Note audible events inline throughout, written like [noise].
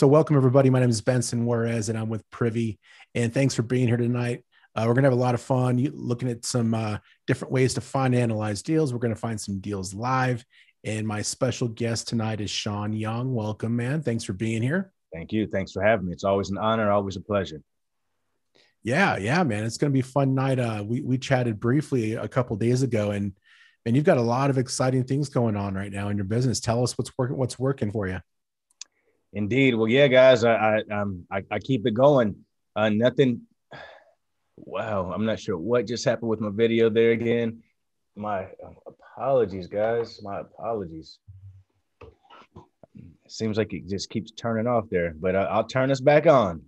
So, welcome everybody. My name is Benson Juarez, and I'm with Privy. And thanks for being here tonight. Uh, we're gonna have a lot of fun looking at some uh, different ways to find and analyze deals. We're gonna find some deals live. And my special guest tonight is Shaun Young. Welcome, man. Thanks for being here. Thank you. Thanks for having me. It's always an honor, always a pleasure. Yeah, yeah, man. It's gonna be a fun night. Uh, we we chatted briefly a couple days ago, and and you've got a lot of exciting things going on right now in your business. Tell us what's working, what's working for you. Indeed. Well, yeah, guys, I I, um, I, I keep it going. Uh, nothing. Wow, I'm not sure what just happened with my video there again. My apologies, guys. My apologies. seems like it just keeps turning off there, but uh, I'll turn us back on.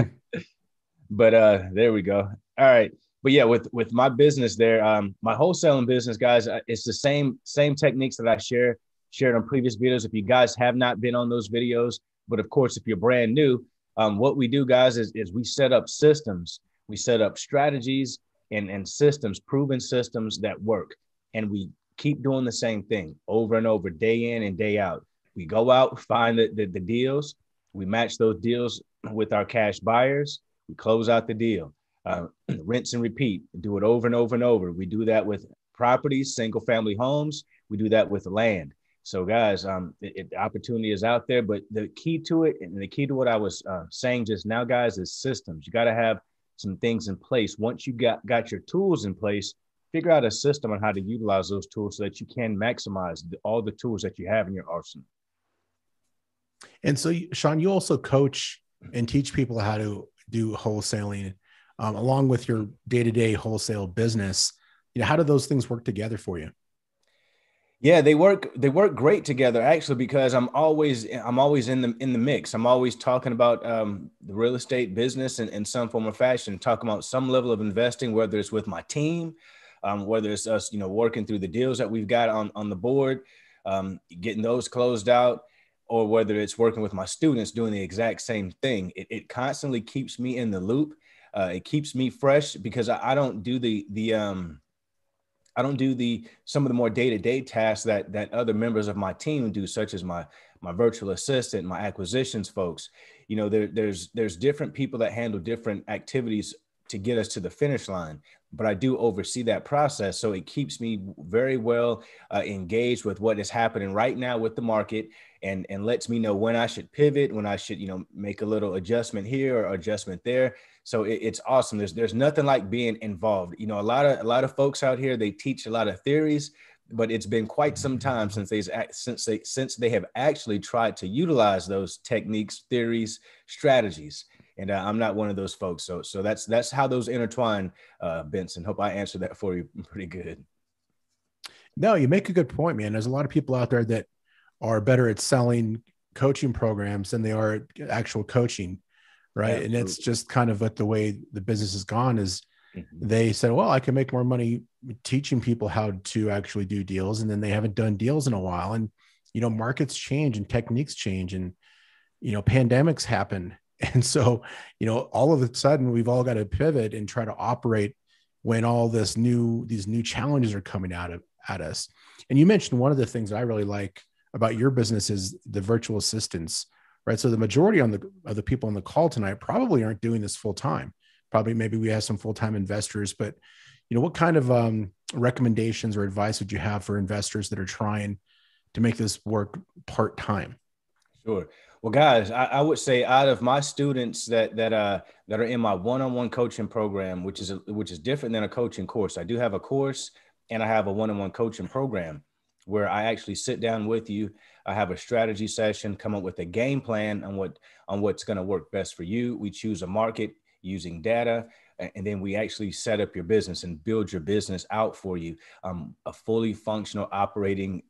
[laughs] but uh, there we go. All right. But yeah, with with my business there, um, my wholesaling business, guys, uh, it's the same same techniques that I share shared on previous videos. If you guys have not been on those videos, but of course, if you're brand new, um, what we do, guys, is, is we set up systems, we set up strategies and, and systems, proven systems that work. And we keep doing the same thing over and over, day in and day out. We go out, find the, the, the deals, we match those deals with our cash buyers, we close out the deal. Uh, [clears throat] rinse and repeat, do it over and over and over. We do that with properties, single family homes. We do that with land. So, guys, um, it, it, the opportunity is out there, but the key to it, and the key to what I was uh, saying just now, guys, is systems. You got to have some things in place. Once you got got your tools in place, figure out a system on how to utilize those tools so that you can maximize the, all the tools that you have in your arsenal. And so, Shaun, you also coach and teach people how to do wholesaling, um, along with your day to day wholesale business. You know, how do those things work together for you? Yeah, they work they work great together actually because I'm always I'm always in the in the mix. I'm always talking about um, the real estate business in, in some form or fashion, talking about some level of investing, whether it's with my team, um, whether it's us, you know, working through the deals that we've got on on the board, um, getting those closed out, or whether it's working with my students doing the exact same thing. It, it constantly keeps me in the loop. Uh, it keeps me fresh because I, I don't do the the um I don't do the some of the more day-to-day tasks that that other members of my team do, such as my my virtual assistant, my acquisitions folks. You know, there, there's there's different people that handle different activities to get us to the finish line but I do oversee that process. So it keeps me very well uh, engaged with what is happening right now with the market and, and lets me know when I should pivot, when I should, you know, make a little adjustment here or adjustment there. So it, it's awesome. There's there's nothing like being involved. You know, a lot of a lot of folks out here they teach a lot of theories, but it's been quite some time since they since they since they have actually tried to utilize those techniques, theories, strategies. And uh, I'm not one of those folks. So so that's that's how those intertwine, uh, Benson. Hope I answered that for you [laughs] pretty good. No, you make a good point, man. There's a lot of people out there that are better at selling coaching programs than they are at actual coaching right? and it's just kind of what the way the business has gone is mm-hmm. they said, well, I can make more money teaching people how to actually do deals, and then they haven't done deals in a while, and you know, markets change and techniques change, and you know, pandemics happen, and so you know, all of a sudden we've all got to pivot and try to operate when all this new these new challenges are coming out of at us. And you mentioned one of the things that I really like about your business is the virtual assistants right? So the majority on the of the people on the call tonight probably aren't doing this full time. Probably maybe we have some full time investors, but you know, what kind of um, recommendations or advice would you have for investors that are trying to make this work part time? Sure. Well, guys, I, I, would say out of my students that that uh that are in my one-on-one coaching program, which is a, which is different than a coaching course. I do have a course and I have a one-on-one coaching program where I actually sit down with you. I have a strategy session, come up with a game plan on what on what's going to work best for you. We choose a market using data, and then we actually set up your business and build your business out for you. Um, a fully functional operating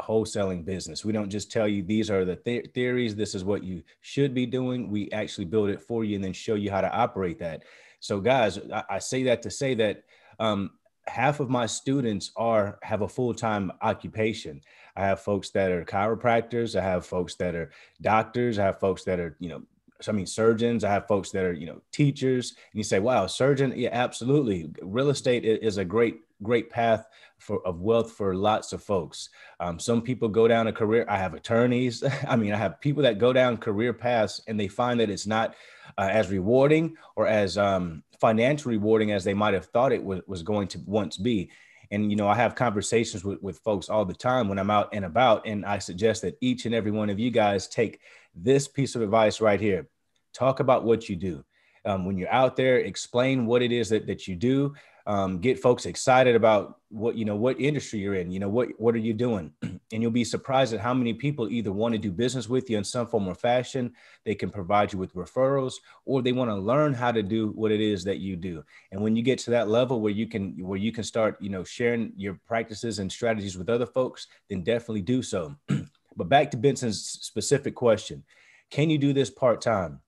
wholesaling business. We don't just tell you these are the th- theories, this is what you should be doing. We actually build it for you and then show you how to operate that. So, guys, I, I say that to say that um, half of my students are have a full-time occupation i have folks that are chiropractors i have folks that are doctors i have folks that are you know I mean, surgeons. I have folks that are, you know, teachers. And you say, wow, surgeon. Yeah, absolutely. Real estate is a great, great path for of wealth for lots of folks. Um, some people go down a career. I have attorneys. [laughs] I mean, I have people that go down career paths and they find that it's not uh, as rewarding or as um, financially rewarding as they might have thought it was, was going to once be. And you know, I have conversations with, with folks all the time when I'm out and about, and I suggest that each and every one of you guys take this piece of advice right here. Talk about what you do. Um, when you're out there, explain what it is that, that you do um, get folks excited about what you know what industry you're in you know what what are you doing? [clears throat] And you'll be surprised at how many people either want to do business with you in some form or fashion they can provide you with referrals or they want to learn how to do what it is that you do. And when you get to that level where you can where you can start you know sharing your practices and strategies with other folks then definitely do so. [clears throat] But back to benson's specific question can you do this part-time?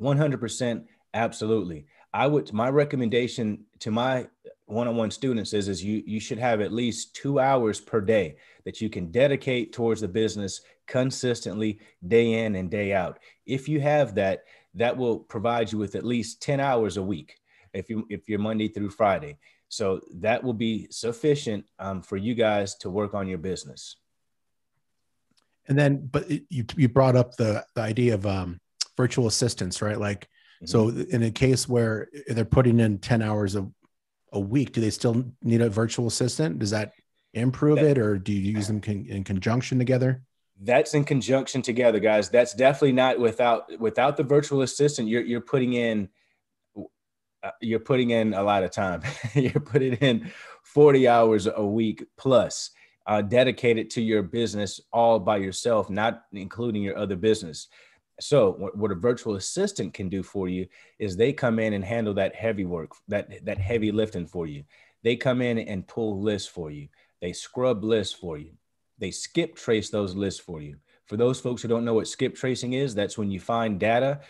100% absolutely I would my recommendation to my one-on-one students is is you you should have at least two hours per day that you can dedicate towards the business consistently day in and day out. If you have that, that will provide you with at least 10 hours a week if you if you're Monday through Friday. So that will be sufficient um, for you guys to work on your business. And then, but you you brought up the the idea of um, virtual assistants, right? Like so mm-hmm. in a case where they're putting in 10 hours a, a week, do they still need a virtual assistant? Does that improve that, it or do you use them con- in conjunction together? That's in conjunction together, guys. That's definitely not without without the virtual assistant. You're you're putting in uh, you're putting in a lot of time. [laughs] you're putting in 40 hours a week plus uh, dedicated to your business all by yourself, not including your other business. So what, what, a virtual assistant can do for you is they come in and handle that heavy work, that that heavy lifting for you. They come in and pull lists for you. They scrub lists for you. They skip trace those lists for you. For those folks who don't know what skip tracing is, that's when you find data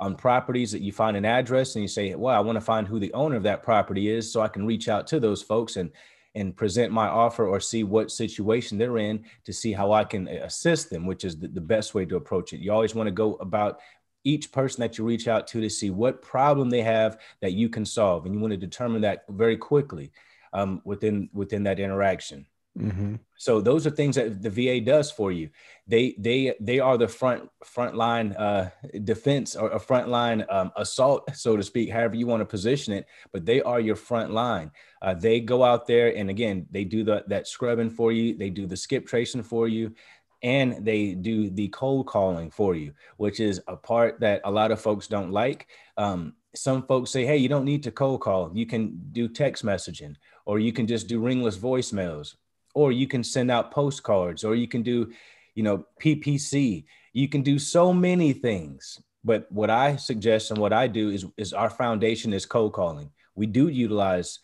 on properties that you find an address and you say, well, I want to find who the owner of that property is so I can reach out to those folks and and present my offer or see what situation they're in to see how I can assist them, which is the, the best way to approach it. You always want to go about each person that you reach out to to see what problem they have that you can solve, and you want to determine that very quickly um, within within that interaction. Mm-hmm. So those are things that the VA does for you. They they they are the front front line uh, defense or a front line um, assault, so to speak, however you want to position it. But they are your front line. Uh, they go out there and again they do the, that scrubbing for you. They do the skip tracing for you. And they do the cold calling for you, which is a part that a lot of folks don't like. Um, some folks say, hey, you don't need to cold call. You can do text messaging, or you can just do ringless voicemails, or you can send out postcards or you can do you know ppc you can do so many things but what i suggest and what i do is is our foundation is cold calling we do utilize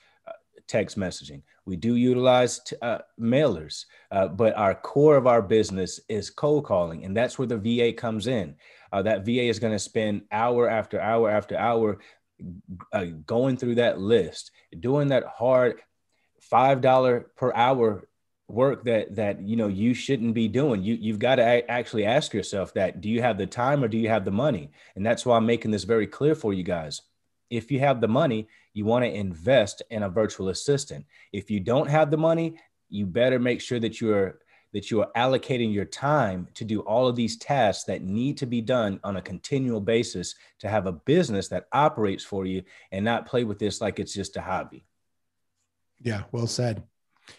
text messaging. We do utilize t- uh, mailers uh, but our core of our business is cold calling and that's where the va comes in. Uh, that va is going to spend hour after hour after hour uh, going through that list doing that hard five dollar per hour work that that you know you shouldn't be doing. You you've got to a- actually ask yourself that do you have the time or do you have the money? And that's why i'm making this very clear for you guys if you have the money you want to invest in a virtual assistant. If you don't have the money you better make sure that you're that you are allocating your time to do all of these tasks that need to be done on a continual basis to have a business that operates for you and not play with this like it's just a hobby. Yeah well said.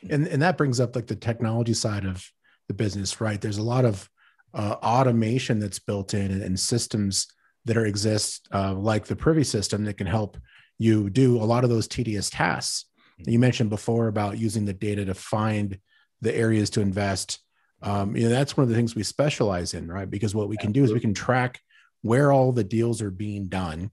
And and that brings up like the technology side of the business right? There's a lot of uh, automation that's built in and, and systems that are exist uh, like the privy system that can help you do a lot of those tedious tasks you mentioned before about using the data to find the areas to invest. Um, you know that's one of the things we specialize in right? Because what we can do is we can track where all the deals are being done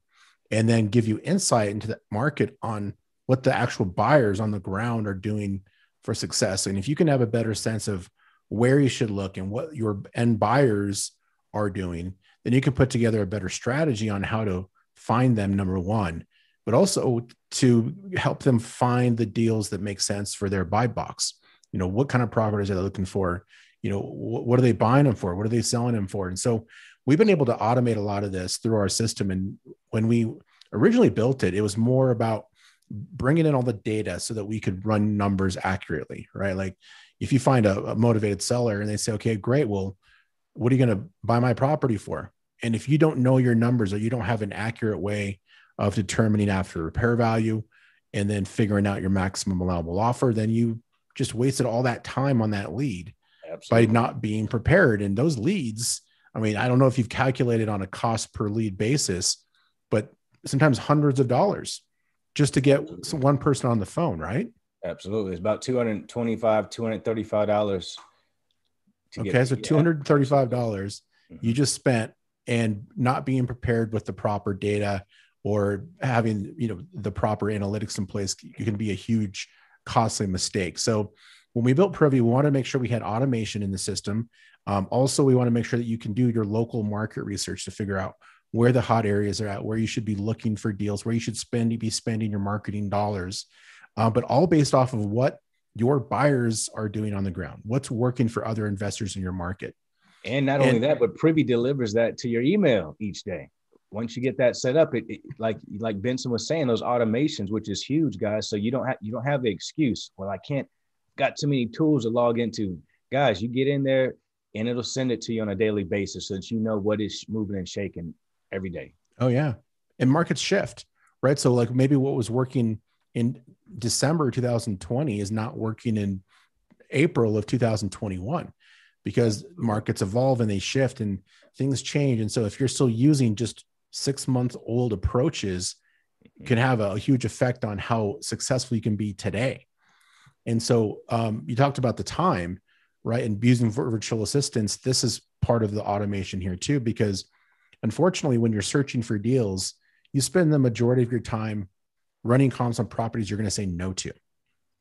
and then give you insight into the market on what the actual buyers on the ground are doing for success. And if you can have a better sense of where you should look and what your end buyers are doing, then you can put together a better strategy on how to find them, number one, but also to help them find the deals that make sense for their buy box. You know, what kind of properties are they looking for? You know, what are they buying them for? What are they selling them for? And so we've been able to automate a lot of this through our system. And when we originally built it, it was more about bringing in all the data so that we could run numbers accurately, right? Like if you find a, a motivated seller and they say, okay, great, well, what are you going to buy my property for? And if you don't know your numbers or you don't have an accurate way of determining after repair value and then figuring out your maximum allowable offer, then you just wasted all that time on that lead Absolutely. by not being prepared. And those leads, I mean, I don't know if you've calculated on a cost per lead basis, but sometimes hundreds of dollars just to get one person on the phone, right? Absolutely. It's about 225 $235 okay, so $235 mm-hmm. you just spent and not being prepared with the proper data or having you know the proper analytics in place can be a huge costly mistake. So when we built privy we wanted to make sure we had automation in the system. Um, also we want to make sure that you can do your local market research to figure out where the hot areas are at where you should be looking for deals where you should spend be spending your marketing dollars uh, but all based off of what your buyers are doing on the ground what's working for other investors in your market and not only that but privy delivers that to your email each day. Once you get that set up it, it, like like benson was saying those automations which is huge guys. So you don't have you don't have the excuse well i can't got too many tools to log into. Guys you get in there and it'll send it to you on a daily basis so that you know what is moving and shaking every day. Oh yeah. And markets shift right? So like maybe what was working in december 2020 is not working in april of 2021 because markets evolve and they shift and things change and so if you're still using just six months old approaches can have a, huge effect on how successful you can be today. And so um, you talked about the time, right? And using virtual assistants, this is part of the automation here too, because unfortunately, when you're searching for deals, you spend the majority of your time running comps on properties you're going to say no to,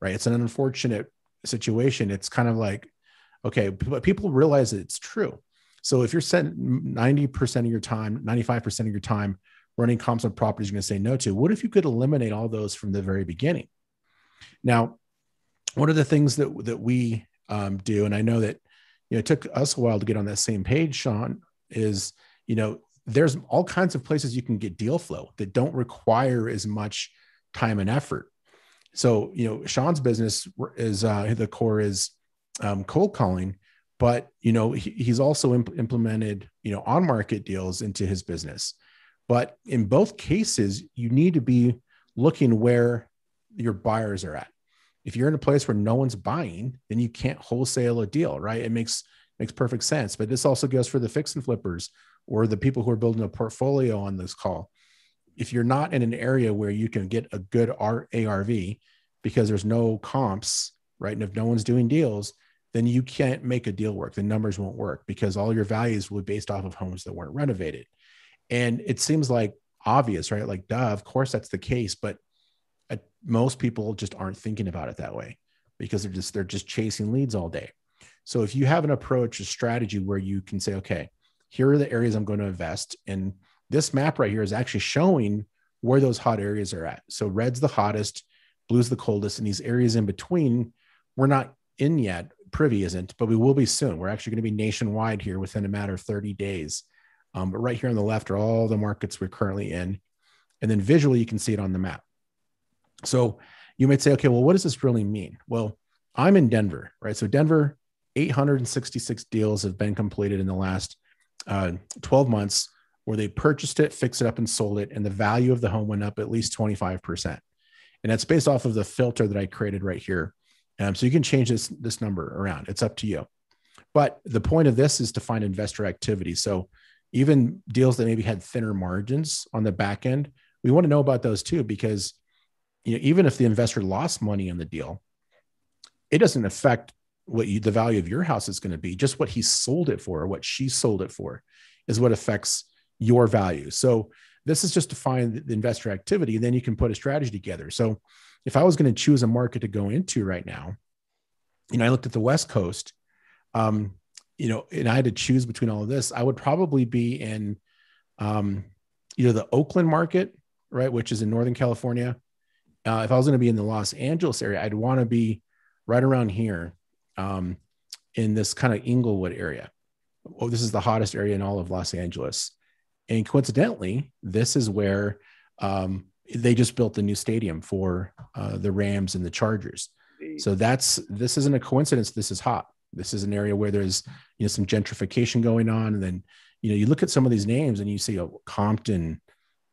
right? It's an unfortunate situation. It's kind of like, okay, but people realize that it's true. So if you're spending 90% of your time, 95% of your time running comps on properties you're going to say no to, what if you could eliminate all those from the very beginning? Now, one of the things that, that we um, do, and I know that you know, it took us a while to get on that same page, Shaun, is, you know, there's all kinds of places you can get deal flow that don't require as much time and effort. So, you know, Shaun's business is uh, the core is um, cold calling, but you know he, he's also imp- implemented you know on market deals into his business. But in both cases you need to be looking where your buyers are at. If you're in a place where no one's buying then you can't wholesale a deal right? It makes makes perfect sense. But this also goes for the fix and flippers or the people who are building a portfolio on this call. If you're not in an area where you can get a good arv because there's no comps right? And if no one's doing deals then you can't make a deal work. The numbers won't work because all your values will be based off of homes that weren't renovated. And it seems like obvious, right? Like, duh, of course that's the case, but uh, most people just aren't thinking about it that way because they're just they're just chasing leads all day. So if you have an approach, a strategy where you can say, okay, here are the areas I'm going to invest, and this map right here is actually showing where those hot areas are at. So red's the hottest, blue's the coldest, and these areas in between, we're not in yet Privy isn't, but we will be soon. We're actually going to be nationwide here within a matter of 30 days. Um, but right here on the left are all the markets we're currently in. And then visually, you can see it on the map. So you might say, okay, well, what does this really mean? Well, I'm in Denver, right? So Denver, 866 deals have been completed in the last uh, 12 months where they purchased it, fixed it up, and sold it. And the value of the home went up at least 25%. And that's based off of the filter that I created right here. Um, so you can change this this number around. It's up to you. But the point of this is to find investor activity. So even deals that maybe had thinner margins on the back end, we want to know about those too, because you know, even if the investor lost money on the deal, it doesn't affect what you, the value of your house is going to be. Just what he sold it for or what she sold it for is what affects your value. So this is just to find the investor activity, and then you can put a strategy together. So if I was going to choose a market to go into right now, you know, I looked at the West Coast, um, you know, and I had to choose between all of this. I would probably be in um, either the Oakland market, right, which is in Northern California. Uh, if I was going to be in the Los Angeles area, I'd want to be right around here um, in this kind of Inglewood area. Oh, this is the hottest area in all of Los Angeles. And coincidentally, this is where um, they just built the new stadium for uh, the Rams and the Chargers. So that's this isn't a coincidence. This is hot. This is an area where there's you know some gentrification going on, and then you know you look at some of these names and you see oh, Compton,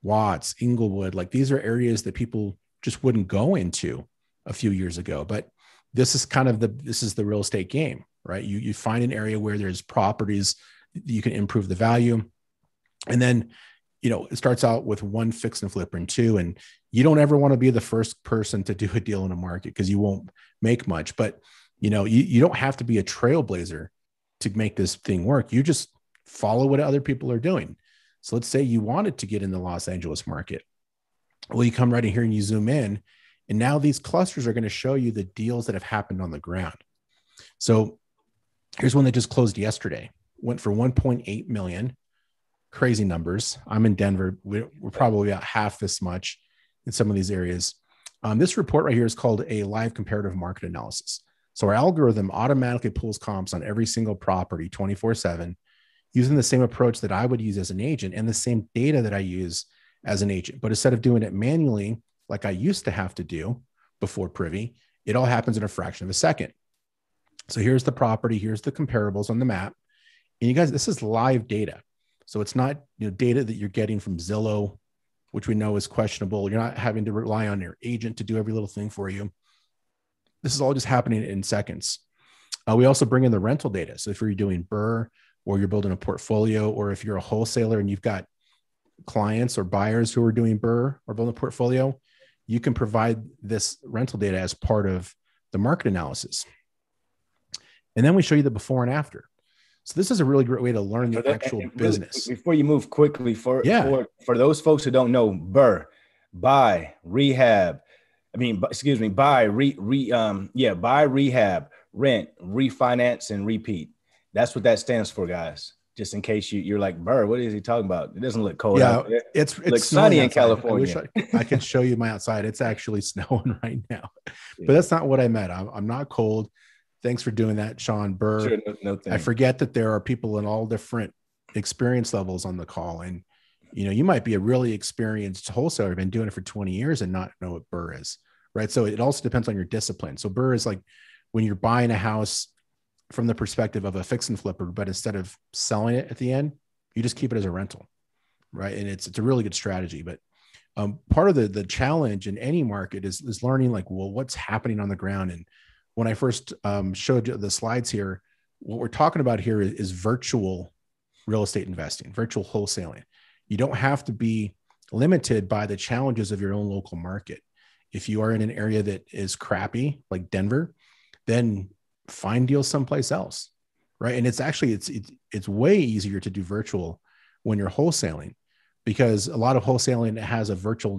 Watts, Inglewood. Like these are areas that people just wouldn't go into a few years ago. But this is kind of the this is the real estate game, right? You you find an area where there's properties you can improve the value, and then you know it starts out with one fix and flip and two, and you don't ever want to be the first person to do a deal in a market because you won't make much. But you know you, you don't have to be a trailblazer to make this thing work. You just follow what other people are doing. So let's say you wanted to get in the Los Angeles market. Well, you come right in here and you zoom in, and now these clusters are going to show you the deals that have happened on the ground. So here's one that just closed yesterday, went for 1.8 million. Crazy numbers. I'm in Denver. We're, we're probably about half this much in some of these areas. Um, this report right here is called a live comparative market analysis. So our algorithm automatically pulls comps on every single property 24 7 using the same approach that I would use as an agent and the same data that I use as an agent. But instead of doing it manually, like I used to have to do before Privy, it all happens in a fraction of a second. So here's the property, here's the comparables on the map. And you guys, this is live data. So it's not you know data that you're getting from Zillow, which we know is questionable. You're not having to rely on your agent to do every little thing for you. This is all just happening in seconds. Uh, we also bring in the rental data. So if you're doing BRRRR or you're building a portfolio, or if you're a wholesaler and you've got clients or buyers who are doing BRRRR or building a portfolio, you can provide this rental data as part of the market analysis. And then we show you the before and after. So this is a really great way to learn the actual really, business. Before you move quickly, for, yeah. for for those folks who don't know, BRRRR, buy, rehab. I mean, excuse me, buy, re, re um, yeah, buy, rehab, rent, refinance, and repeat. That's what that stands for, guys. Just in case you, you're like, Burr, what is he talking about? It doesn't look cold. Yeah, out. it's it it's sunny in California. I, I, I can show you my outside. It's actually [laughs] snowing right now, [laughs] yeah. but that's not what I meant. I'm, I'm not cold. Thanks for doing that, Shaun Burr. Sure, no, no I forget that there are people in all different experience levels on the call, and you know, you might be a really experienced wholesaler, been doing it for 20 years, and not know what BRRRR is, right? So it also depends on your discipline. So BRRRR is like when you're buying a house from the perspective of a fix and flipper, but instead of selling it at the end, you just keep it as a rental, right? And it's it's a really good strategy. But um, part of the the challenge in any market is is learning like, well, what's happening on the ground. And when I first um, showed you the slides here, what we're talking about here is, is virtual real estate investing, virtual wholesaling. You don't have to be limited by the challenges of your own local market. If you are in an area that is crappy, like Denver, then find deals someplace else right and it's actually it's it's, it's way easier to do virtual when you're wholesaling because a lot of wholesaling has a virtual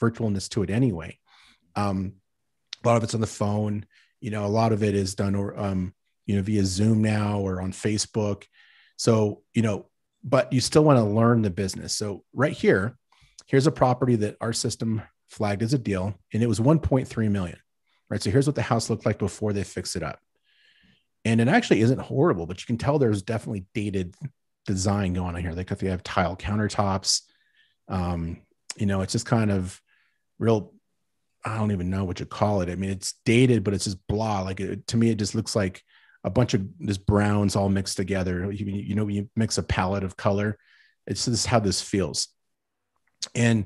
virtualness to it anyway um, a lot of it's on the phone you know a lot of it is done or um, you know via zoom now or on facebook so you know but you still want to learn the business so right here here's a property that our system flagged as a deal and it was 1.3 million right so here's what the house looked like before they fixed it up and it actually isn't horrible, but you can tell there's definitely dated design going on here. They they have tile countertops. Um, you know, it's just kind of real. I don't even know what you call it. I mean, it's dated, but it's just blah. Like it, to me, it just looks like a bunch of just browns all mixed together. You, you know, when you mix a palette of color, it's just how this feels. And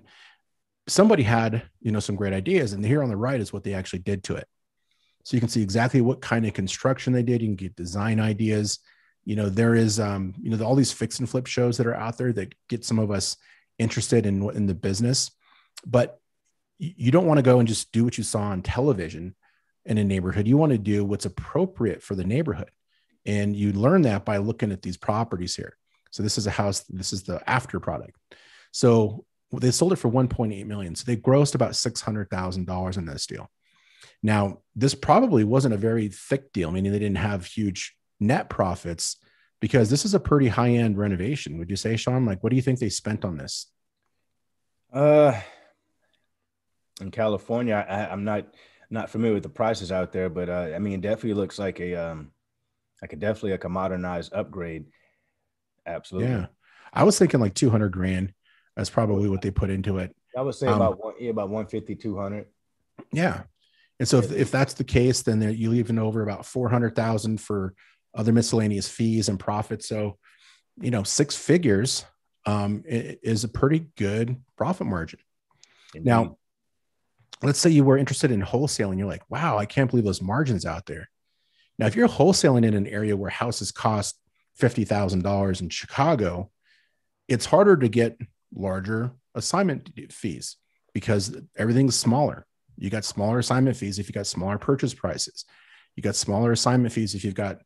somebody had, you know, some great ideas, and here on the right is what they actually did to it. So you can see exactly what kind of construction they did. You can get design ideas. You know, there is, um, you know, all these fix and flip shows that are out there that get some of us interested in in the business, but you don't want to go and just do what you saw on television in a neighborhood. You want to do what's appropriate for the neighborhood, and you learn that by looking at these properties here. So this is a house. This is the after product. So they sold it for 1.8 million. So they grossed about six hundred thousand dollars in this deal. Now, this probably wasn't a very thick deal, meaning they didn't have huge net profits because this is a pretty high end renovation. Would you say, Shaun? Like, what do you think they spent on this? Uh, in California, I, am not not familiar with the prices out there, but uh, I mean, it definitely looks like a um, like a definitely like a modernized upgrade. Absolutely. Yeah, I was thinking like 200 grand. That's probably what they put into it. I would say um, about one, yeah, about 150, 200. Yeah. And so if, if that's the case, then there, you leaving over about 400,000 for other miscellaneous fees and profits. So, you know, six figures um, is a pretty good profit margin. Indeed. Now, let's say you were interested in wholesaling. You're like, wow, I can't believe those margins out there. Now, if you're wholesaling in an area where houses cost $50,000 in Chicago, it's harder to get larger assignment fees because everything's smaller. You got smaller assignment fees if you got smaller purchase prices. You got smaller assignment fees if you've got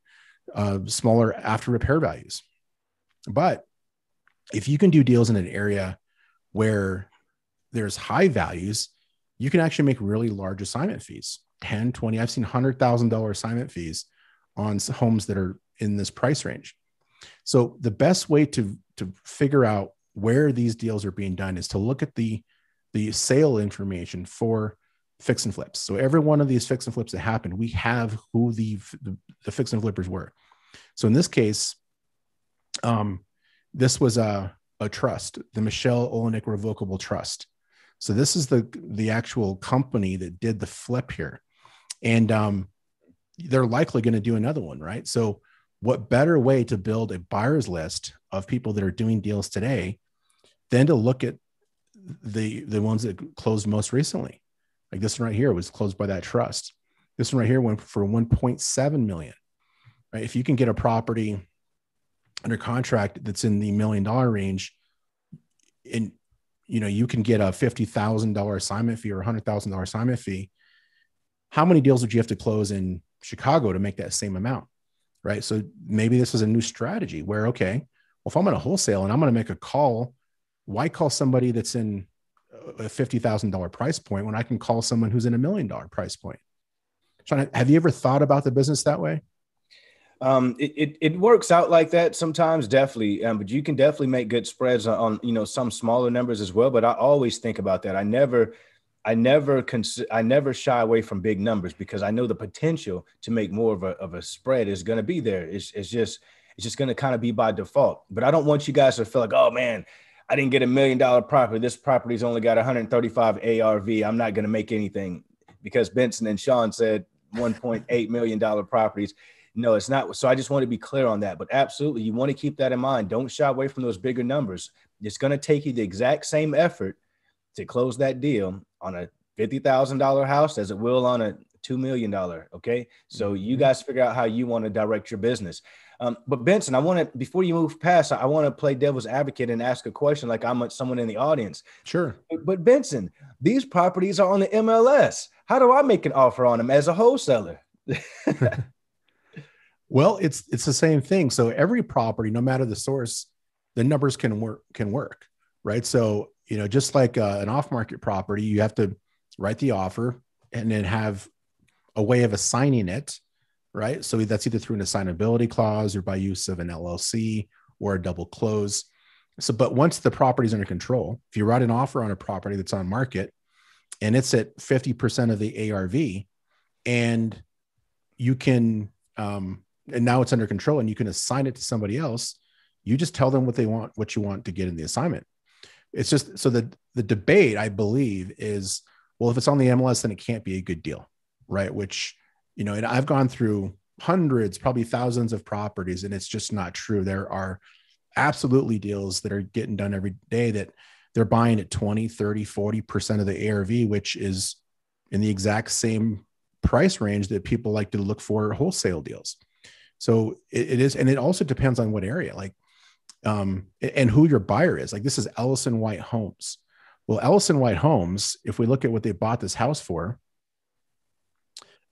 uh, smaller after repair values. But if you can do deals in an area where there's high values, you can actually make really large assignment fees 10, 20. I've seen $100,000 assignment fees on homes that are in this price range. So the best way to, to figure out where these deals are being done is to look at the, the sale information for fix and flips. So every one of these fix and flips that happened, we have who the, the, the fix and flippers were. So in this case, um, this was a, a trust, the Michelle Olenek Revocable Trust. So this is the the actual company that did the flip here, and um, they're likely going to do another one, right? So what better way to build a buyer's list of people that are doing deals today than to look at the the ones that closed most recently? Like this one right here was closed by that trust. This one right here went for 1.7 million. Right? If you can get a property under contract that's in the million dollar range, and you know you can get a fifty thousand dollar assignment fee or a hundred thousand dollar assignment fee. How many deals would you have to close in Chicago to make that same amount? Right. So maybe this is a new strategy where okay, well, if I'm going to wholesale and I'm going to make a call, why call somebody that's in a fifty thousand dollar price point when I can call someone who's in a million dollar price point? Sean, have you ever thought about the business that way? Um, it, it, it, works out like that sometimes, definitely. Um, but you can definitely make good spreads on, on, you know, some smaller numbers as well. But I always think about that. I never, I never, cons- I never shy away from big numbers because I know the potential to make more of a, of a spread is going to be there. It's, it's just, it's just going to kind of be by default. But I don't want you guys to feel like, oh man, I didn't get a million dollar property. This property's only got 135 ARV. I'm not going to make anything because Benson and Shaun said 1.8 million dollar properties no, it's not. So I just want to be clear on that. But absolutely, you want to keep that in mind. Don't shy away from those bigger numbers. It's going to take you the exact same effort to close that deal on a $50,000 house as it will on a $2 million. Okay. So you mm-hmm. guys figure out how you want to direct your business. Um, but Benson, I want to, before you move past, I want to play devil's advocate and ask a question like I'm someone in the audience. Sure. But, but Benson, these properties are on the MLS. How do I make an offer on them as a wholesaler? [laughs] [laughs] Well, it's it's the same thing. So every property, no matter the source, the numbers can work can work, right? So you know, just like uh, an off-market property, you have to write the offer and then have a way of assigning it, right? So that's either through an assignability clause or by use of an LLC or a double close. So, but once the property is under control, if you write an offer on a property that's on market and it's at 50% of the ARV and you can um, and now it's under control and you can assign it to somebody else you just tell them what they want what you want to get in the assignment. It's just so that the debate i believe is well if it's on the mls then it can't be a good deal right? Which you know and i've gone through hundreds probably thousands of properties and it's just not true. There are absolutely deals that are getting done every day that they're buying at 20 30 40% of the arv which is in the exact same price range that people like to look for wholesale deals so it, it is, and it also depends on what area, like, um, and who your buyer is. Like this is Ellison White Homes. Well, Ellison White Homes, if we look at what they bought this house for,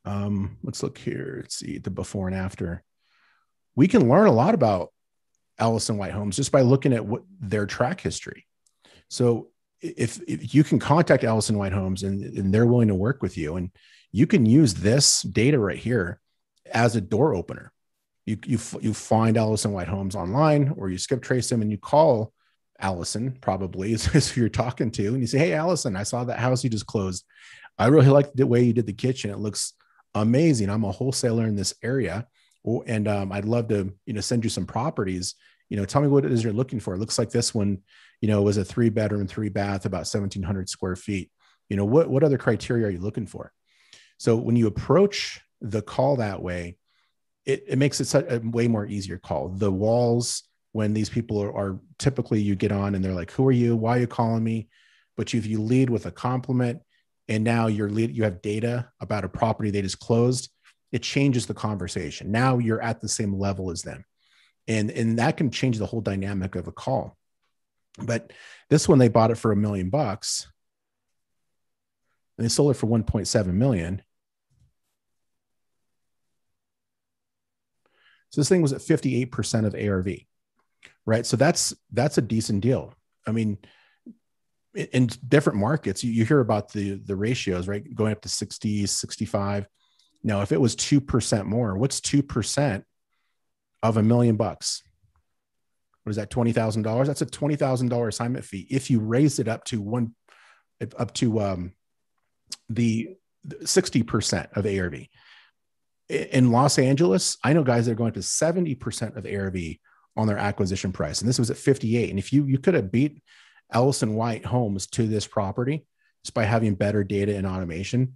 um, let's look here. Let's see the before and after. We can learn a lot about Ellison White Homes just by looking at what their track history. So if, if you can contact Ellison White Homes and, and they're willing to work with you, and you can use this data right here as a door opener you you you find Ellison White Homes online, or you skip trace them and you call Allison probably [laughs] is who you're talking to, and you say, "Hey, Allison, I saw that house you just closed. I really like the way you did the kitchen. It looks amazing. I'm a wholesaler in this area, and um, I'd love to you know send you some properties. you know, tell me what it is you're looking for. It looks like this one, you know, was a three bedroom, three bath, about 1700 square feet. You know, what, what other criteria are you looking for? So when you approach the call that way, it, it makes it such a way more easier call. The walls, when these people are, are typically you get on and they're like, who are you? Why are you calling me? But if you lead with a compliment and now you're lead, you have data about a property they just closed, it changes the conversation. Now you're at the same level as them and and that can change the whole dynamic of a call but this one they bought it for a million bucks and they sold it for 1.7 million so this thing was at 58% of arv right so that's that's a decent deal i mean in different markets you, hear about the the ratios right going up to 60 65 now if it was 2% more what's 2% of a million bucks. What is that? Twenty thousand dollars. That's a twenty thousand dollar assignment fee. If you raise it up to one, up to um, the sixty percent of ARV. In Los Angeles, I know guys that are going to seventy percent of ARV on their acquisition price, and this was at fifty eight. And if you you could have beat Ellison White Homes to this property just by having better data and automation,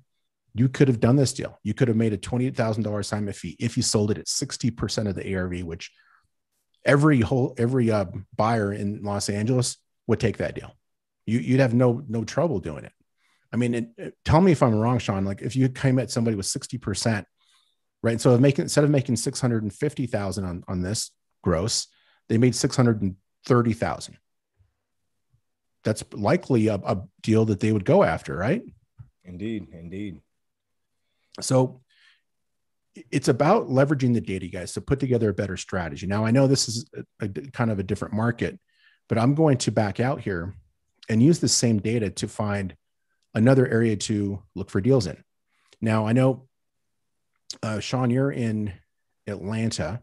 you could have done this deal. You could have made a $28,000 assignment fee if you sold it at 60% of the ARV, which every whole, every uh, buyer in Los Angeles would take that deal. You, would have no, no trouble doing it. I mean, it, it, tell me if I'm wrong, Shaun, like if you came at somebody with 60%, right. So making, instead of making 650,000 on, on this gross, they made 630,000. That's likely a, a deal that they would go after, right? Indeed. Indeed. So it's about leveraging the data, guys, to put together a better strategy. Now, I know this is a, a, kind of a different market, but I'm going to back out here and use the same data to find another area to look for deals in. Now, I know, uh, Shaun, you're in Atlanta.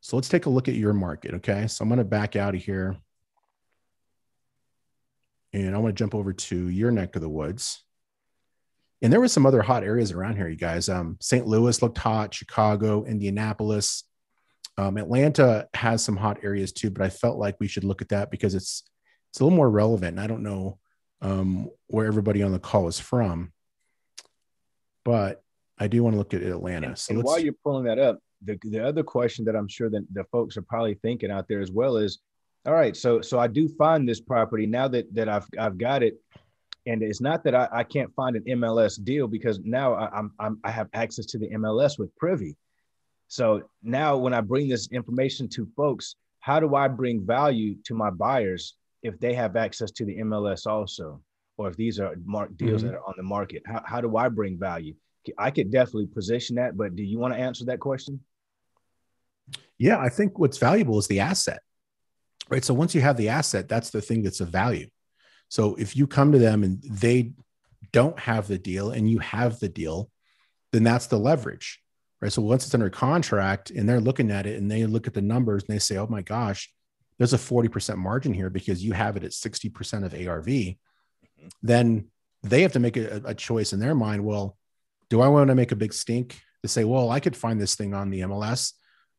So let's take a look at your market. Okay. So I'm going to back out of here and I want to jump over to your neck of the woods. And there were some other hot areas around here, you guys. Um, St. Louis looked hot, Chicago, Indianapolis. Um, Atlanta has some hot areas too, but I felt like we should look at that because it's it's a little more relevant. And I don't know um, where everybody on the call is from, but I do want to look at Atlanta. And, so and while you're pulling that up, the, the other question that I'm sure that the folks are probably thinking out there as well is, all right, so so I do find this property now that that I've I've got it and it's not that I, I can't find an MLS deal because now I, I'm, I'm I have access to the MLS with Privy. So now when I bring this information to folks, how do I bring value to my buyers if they have access to the MLS also, or if these are mark deals mm-hmm. that are on the market? How, how do I bring value? I could definitely position that, but do you want to answer that question? Yeah, I think what's valuable is the asset, right? So once you have the asset, that's the thing that's of value. So if you come to them and they don't have the deal and you have the deal, then that's the leverage, right? So once it's under contract and they're looking at it and they look at the numbers and they say, oh my gosh, there's a 40% margin here because you have it at 60% of ARV, mm-hmm. then they have to make a, a choice in their mind. Well, do I want to make a big stink to say, well, I could find this thing on the MLS?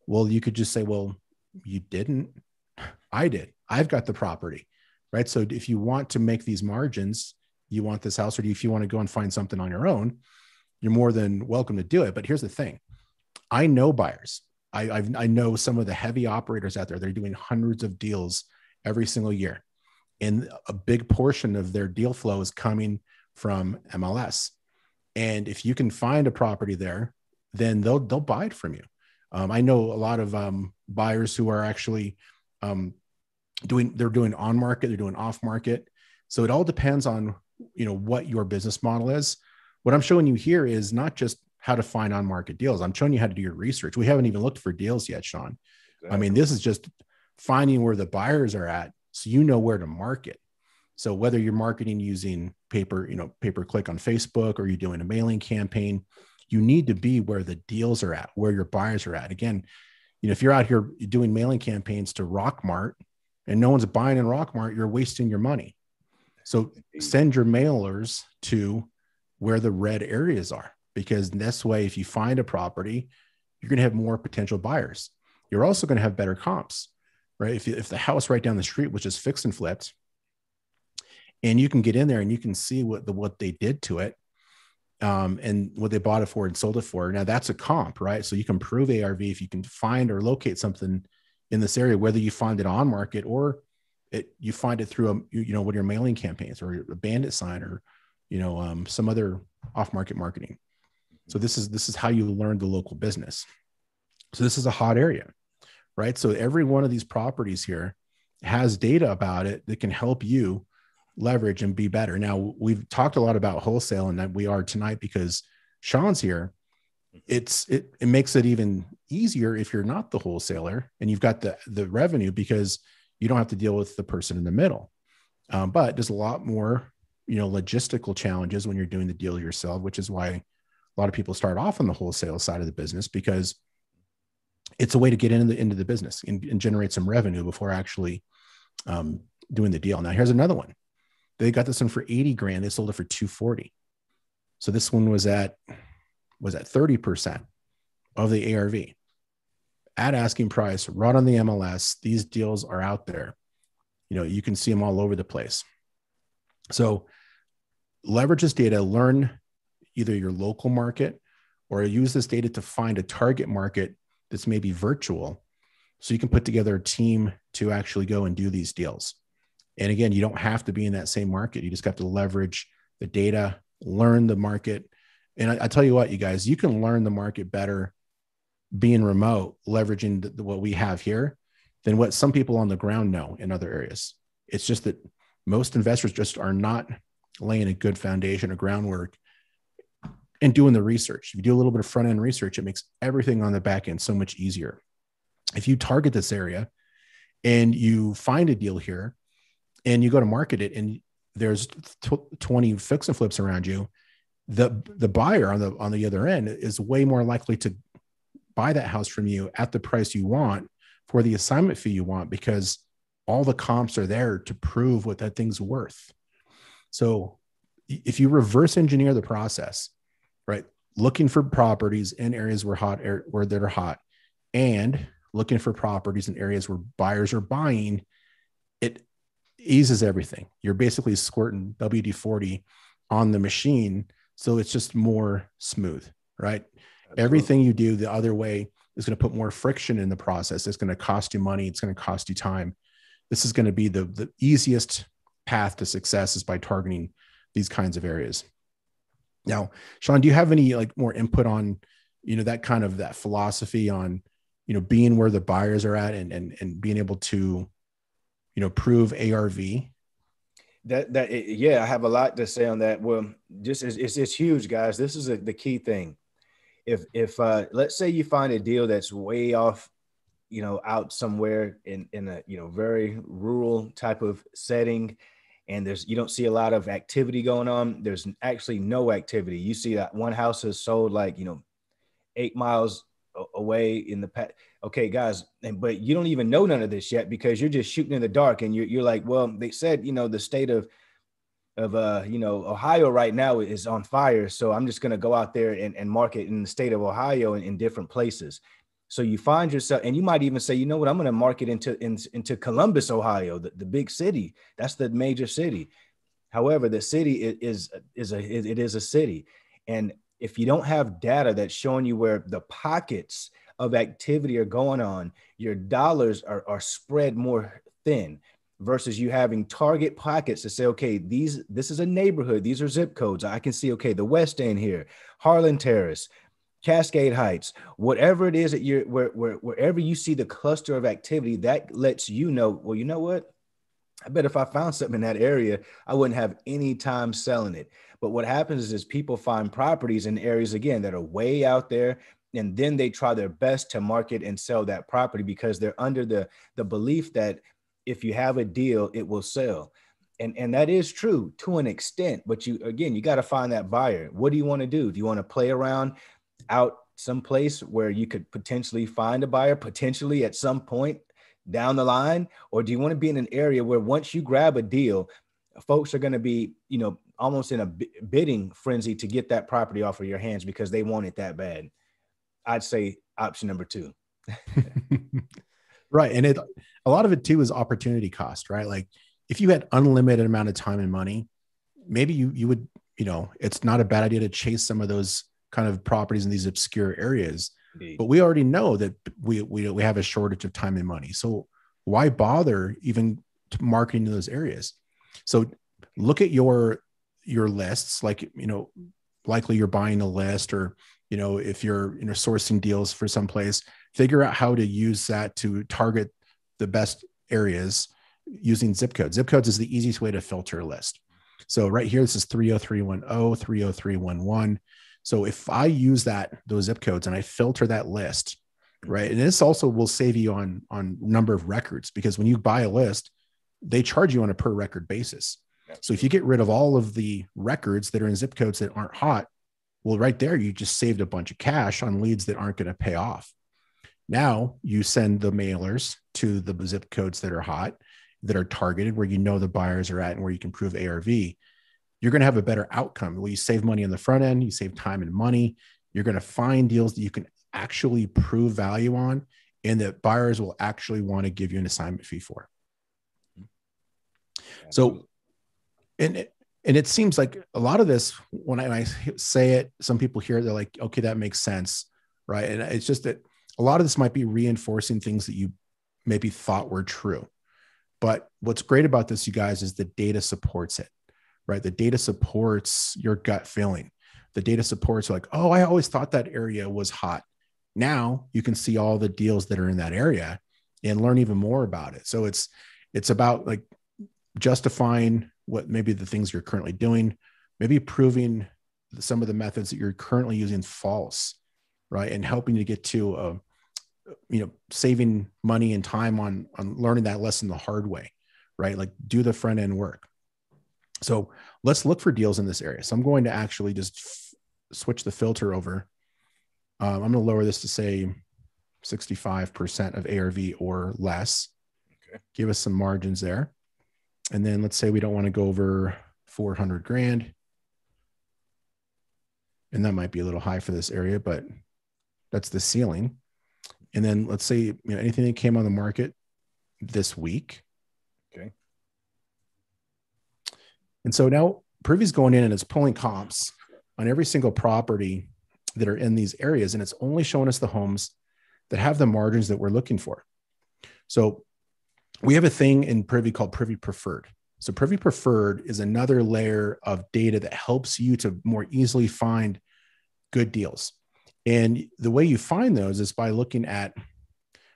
Well, you could just say, well, you didn't. [sighs] I did. I've got the property right? So if you want to make these margins, you want this house, or if you want to go and find something on your own, you're more than welcome to do it. But here's the thing I know buyers. I, I've, I know some of the heavy operators out there. They're doing hundreds of deals every single year. And a big portion of their deal flow is coming from MLS. And if you can find a property there, then they'll they'll buy it from you. Um, I know a lot of um, buyers who are actually um, doing they're doing on market they're doing off market. So it all depends on you know what your business model is. What i'm showing you here is not just how to find on market deals. I'm showing you how to do your research. We haven't even looked for deals yet shaun. Exactly. i mean this is just finding where the buyers are at so you know where to market so whether you're marketing using paper you know pay per click on facebook or you're doing a mailing campaign you need to be where the deals are at where your buyers are at again you know if you're out here doing mailing campaigns to rockmart and no one's buying in Rockmart, you're wasting your money. So send your mailers to where the red areas are, because this way, if you find a property, you're going to have more potential buyers. you're also going to have better comps, right? If, if the house right down the street was just fixed and flipped, and you can get in there and you can see what the what they did to it, um, and what they bought it for and sold it for. Now that's a comp, right? So you can prove ARV if you can find or locate something in this area, whether you find it on market or it, you find it through a you know one of your mailing campaigns or a bandit sign or you know um, some other off market marketing. So this is this is how you learn the local business. So this is a hot area, right? So every one of these properties here has data about it that can help you leverage and be better. Now we've talked a lot about wholesale and that we are tonight because Shaun's here. It's it it makes it even easier if you're not the wholesaler and you've got the the revenue because you don't have to deal with the person in the middle. Um, but there's a lot more you know logistical challenges when you're doing the deal yourself, which is why a lot of people start off on the wholesale side of the business because it's a way to get into the into the business and, and generate some revenue before actually um, doing the deal. Now here's another one. They got this one for 80 grand. They sold it for 240. So this one was at was at 30% of the ARV at asking price, right on the MLS. These deals are out there. You know, you can see them all over the place. So leverage this data, learn either your local market or use this data to find a target market that's maybe virtual. So you can put together a team to actually go and do these deals. And again, you don't have to be in that same market. You just have to leverage the data, learn the market. And I, I tell you what, you guys, you can learn the market better being remote, leveraging the, the, what we have here than what some people on the ground know in other areas. It's just that most investors just are not laying a good foundation or groundwork and doing the research. If you do a little bit of front end research, it makes everything on the back end so much easier. If you target this area and you find a deal here and you go to market it and there's 20 fix and flips around you, the the buyer on the on the other end is way more likely to buy that house from you at the price you want for the assignment fee you want because all the comps are there to prove what that thing's worth. So if you reverse engineer the process, right? Looking for properties in areas where hot air, where they're hot and looking for properties in areas where buyers are buying, it eases everything. You're basically squirting WD 40 on the machine. So it's just more smooth, right? Absolutely. Everything you do the other way is going to put more friction in the process. It's going to cost you money. It's going to cost you time. This is going to be the, the easiest path to success is by targeting these kinds of areas. Now, Shaun, do you have any like more input on, you know, that kind of that philosophy on, you know, being where the buyers are at and and and being able to, you know, prove ARV? That that yeah, I have a lot to say on that. Well, just it's it's, it's huge, guys. This is a, the key thing. If if uh, let's say you find a deal that's way off, you know, out somewhere in in a you know very rural type of setting, and there's you don't see a lot of activity going on. There's actually no activity. You see that one house is sold like you know eight miles away in the past. Okay, guys, but you don't even know none of this yet because you're just shooting in the dark, and you're you're like, well, they said you know the state of of uh you know Ohio right now is on fire, so I'm just gonna go out there and, and market in the state of Ohio in, in different places. So you find yourself, and you might even say, you know what, I'm going to market into in, into Columbus, Ohio, the, the big city. That's the major city. However, the city is is a it is a city, and if you don't have data that's showing you where the pockets of activity are going on, your dollars are, are spread more thin versus you having target pockets to say, okay, these this is a neighborhood, these are zip codes. I can see, okay, the West End here, Harland Terrace, Cascade Heights, whatever it is that you're where, where, wherever you see the cluster of activity, that lets you know, well, you know what? I bet if I found something in that area, I wouldn't have any time selling it. But what happens is people find properties in areas again that are way out there, and then they try their best to market and sell that property because they're under the the belief that if you have a deal, it will sell. And, and that is true to an extent, but you again, you got to find that buyer. What do you want to do? Do you want to play around out someplace where you could potentially find a buyer potentially at some point down the line or do you want to be in an area where once you grab a deal folks are going to be you know almost in a bidding frenzy to get that property off of your hands because they want it that bad i'd say option number two [laughs] right. And it a lot of it too is opportunity cost, right? Like if you had unlimited amount of time and money, maybe you you would, you know, it's not a bad idea to chase some of those kind of properties in these obscure areas. Indeed. But we already know that we, we we have a shortage of time and money. So why bother even marketing to those areas? So look at your your lists, like you know, likely you're buying a list or you know if you're you know sourcing deals for some place figure out how to use that to target the best areas using zip codes. Zip codes is the easiest way to filter a list. So right here this is 30310 30311 so if i use that those zip codes and i filter that list right and this also will save you on on number of records because when you buy a list they charge you on a per record basis so if you get rid of all of the records that are in zip codes that aren't hot well, right there, you just saved a bunch of cash on leads that aren't going to pay off. Now you send the mailers to the zip codes that are hot, that are targeted, where you know the buyers are at and where you can prove ARV. You're going to have a better outcome. Well, you save money on the front end, you save time and money. You're going to find deals that you can actually prove value on and that buyers will actually want to give you an assignment fee for. Mm-hmm. So, and and it seems like a lot of this when I, when I, say it some people hear it they're like okay that makes sense right? And it's just that a lot of this might be reinforcing things that you maybe thought were true. But what's great about this you guys is the data supports it right? The data supports your gut feeling. The data supports like oh i always thought that area was hot. Now you can see all the deals that are in that area and learn even more about it. So it's it's about like justifying what maybe the things you're currently doing, maybe proving some of the methods that you're currently using false, right? And helping you get to, uh, you know, saving money and time on on learning that lesson the hard way, right? Like do the front end work. So let's look for deals in this area. So I'm going to actually just f- switch the filter over. Um, I'm going to lower this to say 65% of ARV or less. Okay. Give us some margins there. And then let's say we don't want to go over 400 grand. And that might be a little high for this area, but that's the ceiling. And then let's say you know anything that came on the market this week. Okay. And so now Privy's going in and it's pulling comps on every single property that are in these areas, and it's only showing us the homes that have the margins that we're looking for. So we have a thing in Privy called Privy Preferred. So Privy Preferred is another layer of data that helps you to more easily find good deals. And the way you find those is by looking at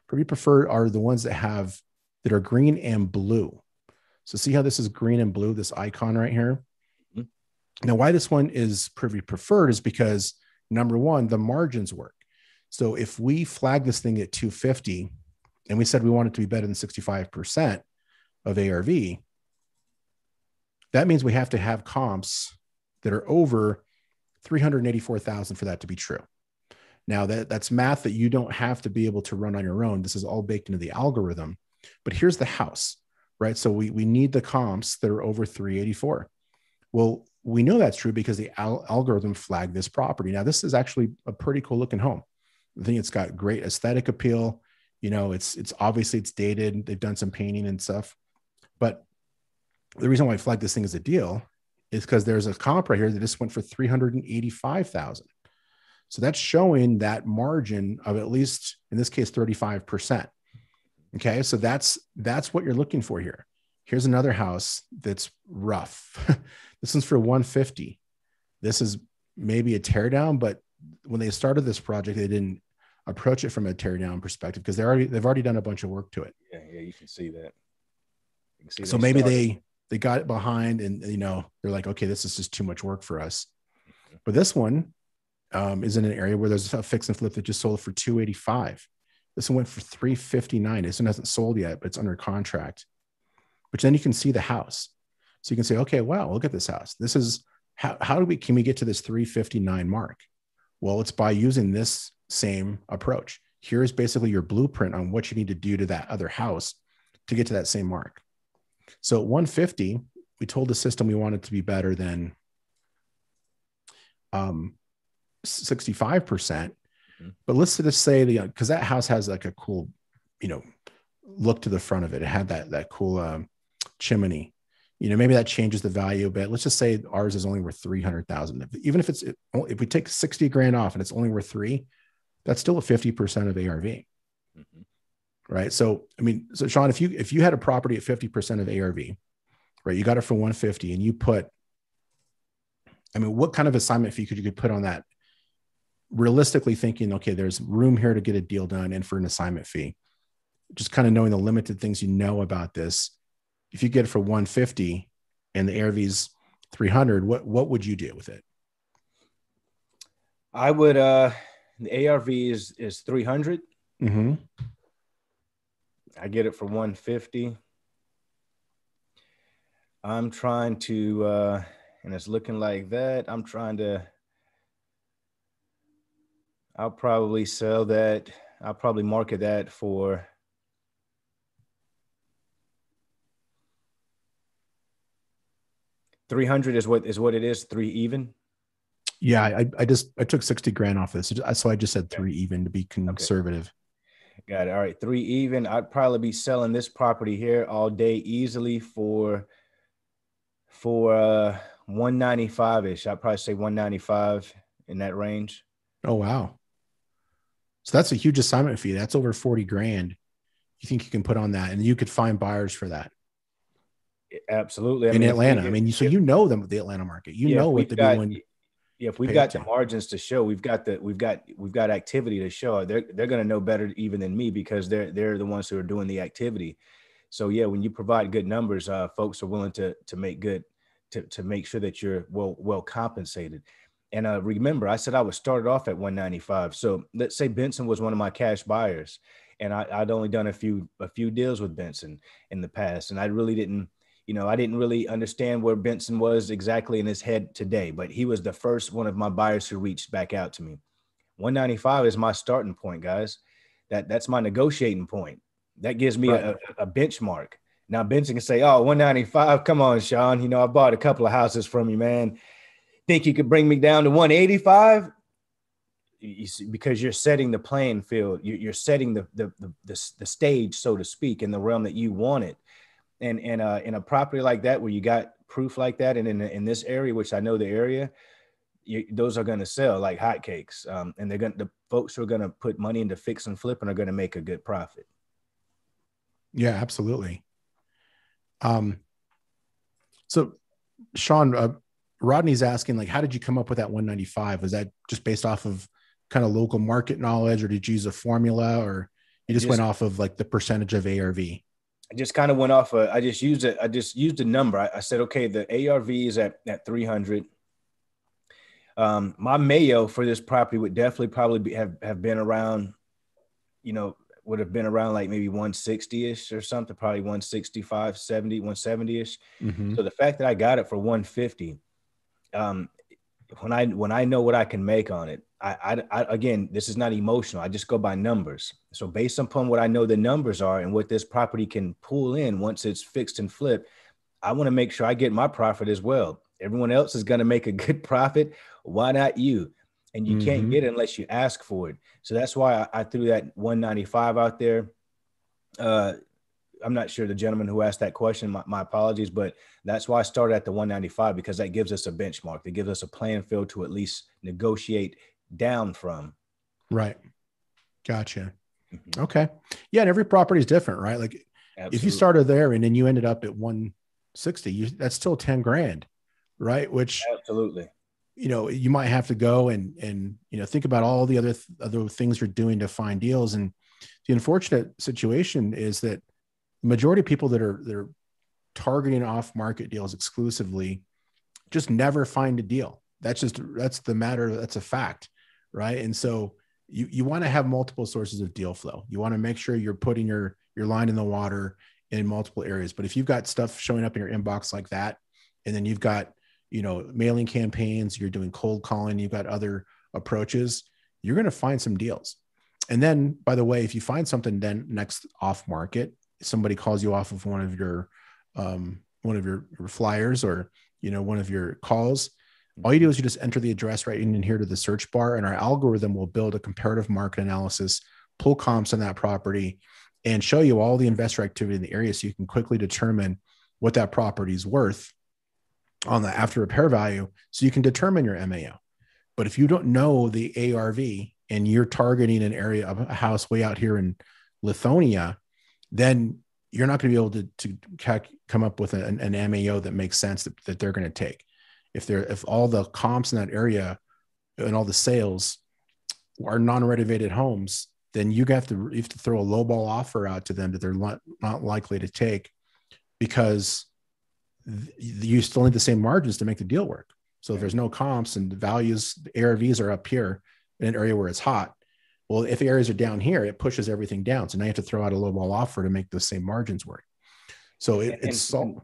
Privy Preferred are the ones that have that are green and blue. So see how this is green and blue, this icon right here. Mm-hmm. Now, why this one is Privy Preferred is because number one, the margins work. So if we flag this thing at 250 and we said we want it to be better than 65% of ARV, that means we have to have comps that are over 384,000 for that to be true. Now that that's math that you don't have to be able to run on your own. This is all baked into the algorithm. But here's the house, right? So we, we need the comps that are over 384. Well, we know that's true because the al- algorithm flagged this property. Now, this is actually a pretty cool looking home. I think it's got great aesthetic appeal you know it's it's obviously it's dated they've done some painting and stuff but the reason why i flagged this thing as a deal is because there's a comp right here that just went for 385000 so that's showing that margin of at least in this case 35% okay so that's that's what you're looking for here. Here's another house that's rough. [laughs] This one's for 150 this is maybe a teardown but when they started this project they didn't approach it from a teardown perspective because they're already they've already done a bunch of work to it. Yeah, yeah, you can see that. Can see so maybe started. they they got it behind and you know they're like, okay, this is just too much work for us. Mm-hmm. But this one um, is in an area where there's a fix and flip that just sold for 285. This one went for 359. This one hasn't sold yet, but it's under contract. But then you can see the house. So you can say, okay, wow, look at this house. This is how, how do we can we get to this 359 mark? Well, it's by using this same approach. Here's basically your blueprint on what you need to do to that other house to get to that same mark. So at 150, we told the system we wanted to be better than um, 65%. Mm-hmm. But let's just say the because that house has like a cool, you know, look to the front of it. It had that that cool um, chimney. You know, maybe that changes the value a bit. Let's just say ours is only worth three hundred thousand. Even if it's if we take sixty grand off and it's only worth three, that's still a fifty percent of ARV. Mm-hmm. Right. So I mean, so Shaun, if you if you had a property at fifty percent of ARV, right, you got it for one fifty, and you put, I mean, what kind of assignment fee could you could put on that? Realistically thinking, okay, there's room here to get a deal done, and for an assignment fee just kind of knowing the limited things you know about this, if you get it for 150 and the ARV's 300, what what would you do with it? I would uh the ARV is is 300. Mm-hmm. I get it for 150. I'm trying to uh and it's looking like that. I'm trying to I'll probably sell that. I'll probably market that for 300 is what is what it is three even? Yeah i i just i took 60 grand off this. So i just said three even to be conservative okay. got it. All right three even. I'd probably be selling this property here all day easily for for uh 195 ish i'd probably say 195 in that range. Oh wow. So that's a huge assignment fee. That's over 40 grand. You think you can put on that and you could find buyers for that Absolutely. I in mean, Atlanta. I mean, so if, you know them the Atlanta market. You yeah, know what they're got, doing. Yeah, if we've got the margins to show, we've got the we've got we've got activity to show. They're they're going to know better even than me because they're they're the ones who are doing the activity. So yeah, when you provide good numbers, uh, folks are willing to to make good to to make sure that you're well well compensated. And uh, remember, I said I was started off at 195. So let's say Benson was one of my cash buyers, and I, I'd only done a few a few deals with Benson in the past, and I really didn't you know, I didn't really understand where Benson was exactly in his head today, but he was the first one of my buyers who reached back out to me. 195 is my starting point, guys. That that's my negotiating point. That gives me right. a, a, benchmark. Now Benson can say, "Oh, 195. Come on, Shaun. You know, I bought a couple of houses from you, man. Think you could bring me down to 185?" You see, because you're setting the playing field. You're setting the, the the the the stage, so to speak, in the realm that you want it and and uh, in a property like that where you got proof like that, and in in this area, which I know the area, you, those are going to sell like hotcakes, um, and they're going the folks who are going to put money into fix and flip and are going to make a good profit. Yeah, absolutely. Um, so Shaun, uh, Rodney's asking like, how did you come up with that 195? Was that just based off of kind of local market knowledge, or did you use a formula, or you just, just went off of like the percentage of ARV? I just kind of went off. A, I just used it. I just used a number. I, I said, okay, the ARV is at at 300. Um, my Mayo for this property would definitely probably be, have have been around, you know, would have been around like maybe 160 ish or something, probably 165, 70, 170 ish. Mm-hmm. So the fact that I got it for 150, um, when I when I know what I can make on it, I, I, I, again, this is not emotional. I just go by numbers. So based upon what I know the numbers are and what this property can pull in once it's fixed and flipped, I want to make sure I get my profit as well. Everyone else is going to make a good [laughs] profit. Why not you? And you mm-hmm. can't get it unless you ask for it. So that's why I, I threw that 195 out there. Uh, I'm not sure the gentleman who asked that question. My, my, apologies, but that's why I started at the 195 because that gives us a benchmark. That gives us a playing field to at least negotiate down from. Right. Gotcha. Mm-hmm. Okay. Yeah. And every property is different, right? Like Absolutely. if you started there and then you ended up at 160, you, that's still 10 grand, right? Which absolutely, you know, you might have to go and, and, you know, think about all the other, th- other things you're doing to find deals. And the unfortunate situation is that the majority of people that are, that are targeting off market deals exclusively just never find a deal. That's just, that's the matter. That's a fact right? And so you you want to have multiple sources of deal flow. You want to make sure you're putting your your line in the water in multiple areas. But if you've got stuff showing up in your inbox like that, and then you've got you know mailing campaigns, you're doing cold calling, you've got other approaches, you're going to find some deals. And then, by the way, if you find something then next off market, somebody calls you off of one of your um, one of your, your flyers or you know one of your calls, All you do is you just enter the address right in here to the search bar, and our algorithm will build a comparative market analysis, pull comps on that property, and show you all the investor activity in the area so you can quickly determine what that property is worth on the after repair value so you can determine your MAO. But if you don't know the ARV and you're targeting an area of a house way out here in Lithonia, then you're not going to be able to, to come up with an, an MAO that makes sense that, that they're going to take. If they're if all the comps in that area and all the sales are non-renovated homes, then you have to you have to throw a lowball offer out to them that they're not, not likely to take because you still need the same margins to make the deal work. So if there's no comps and the values, the ARVs are up here in an area where it's hot. Well, if the areas are down here, it pushes everything down. So now you have to throw out a low ball offer to make those same margins work. So it, it's so.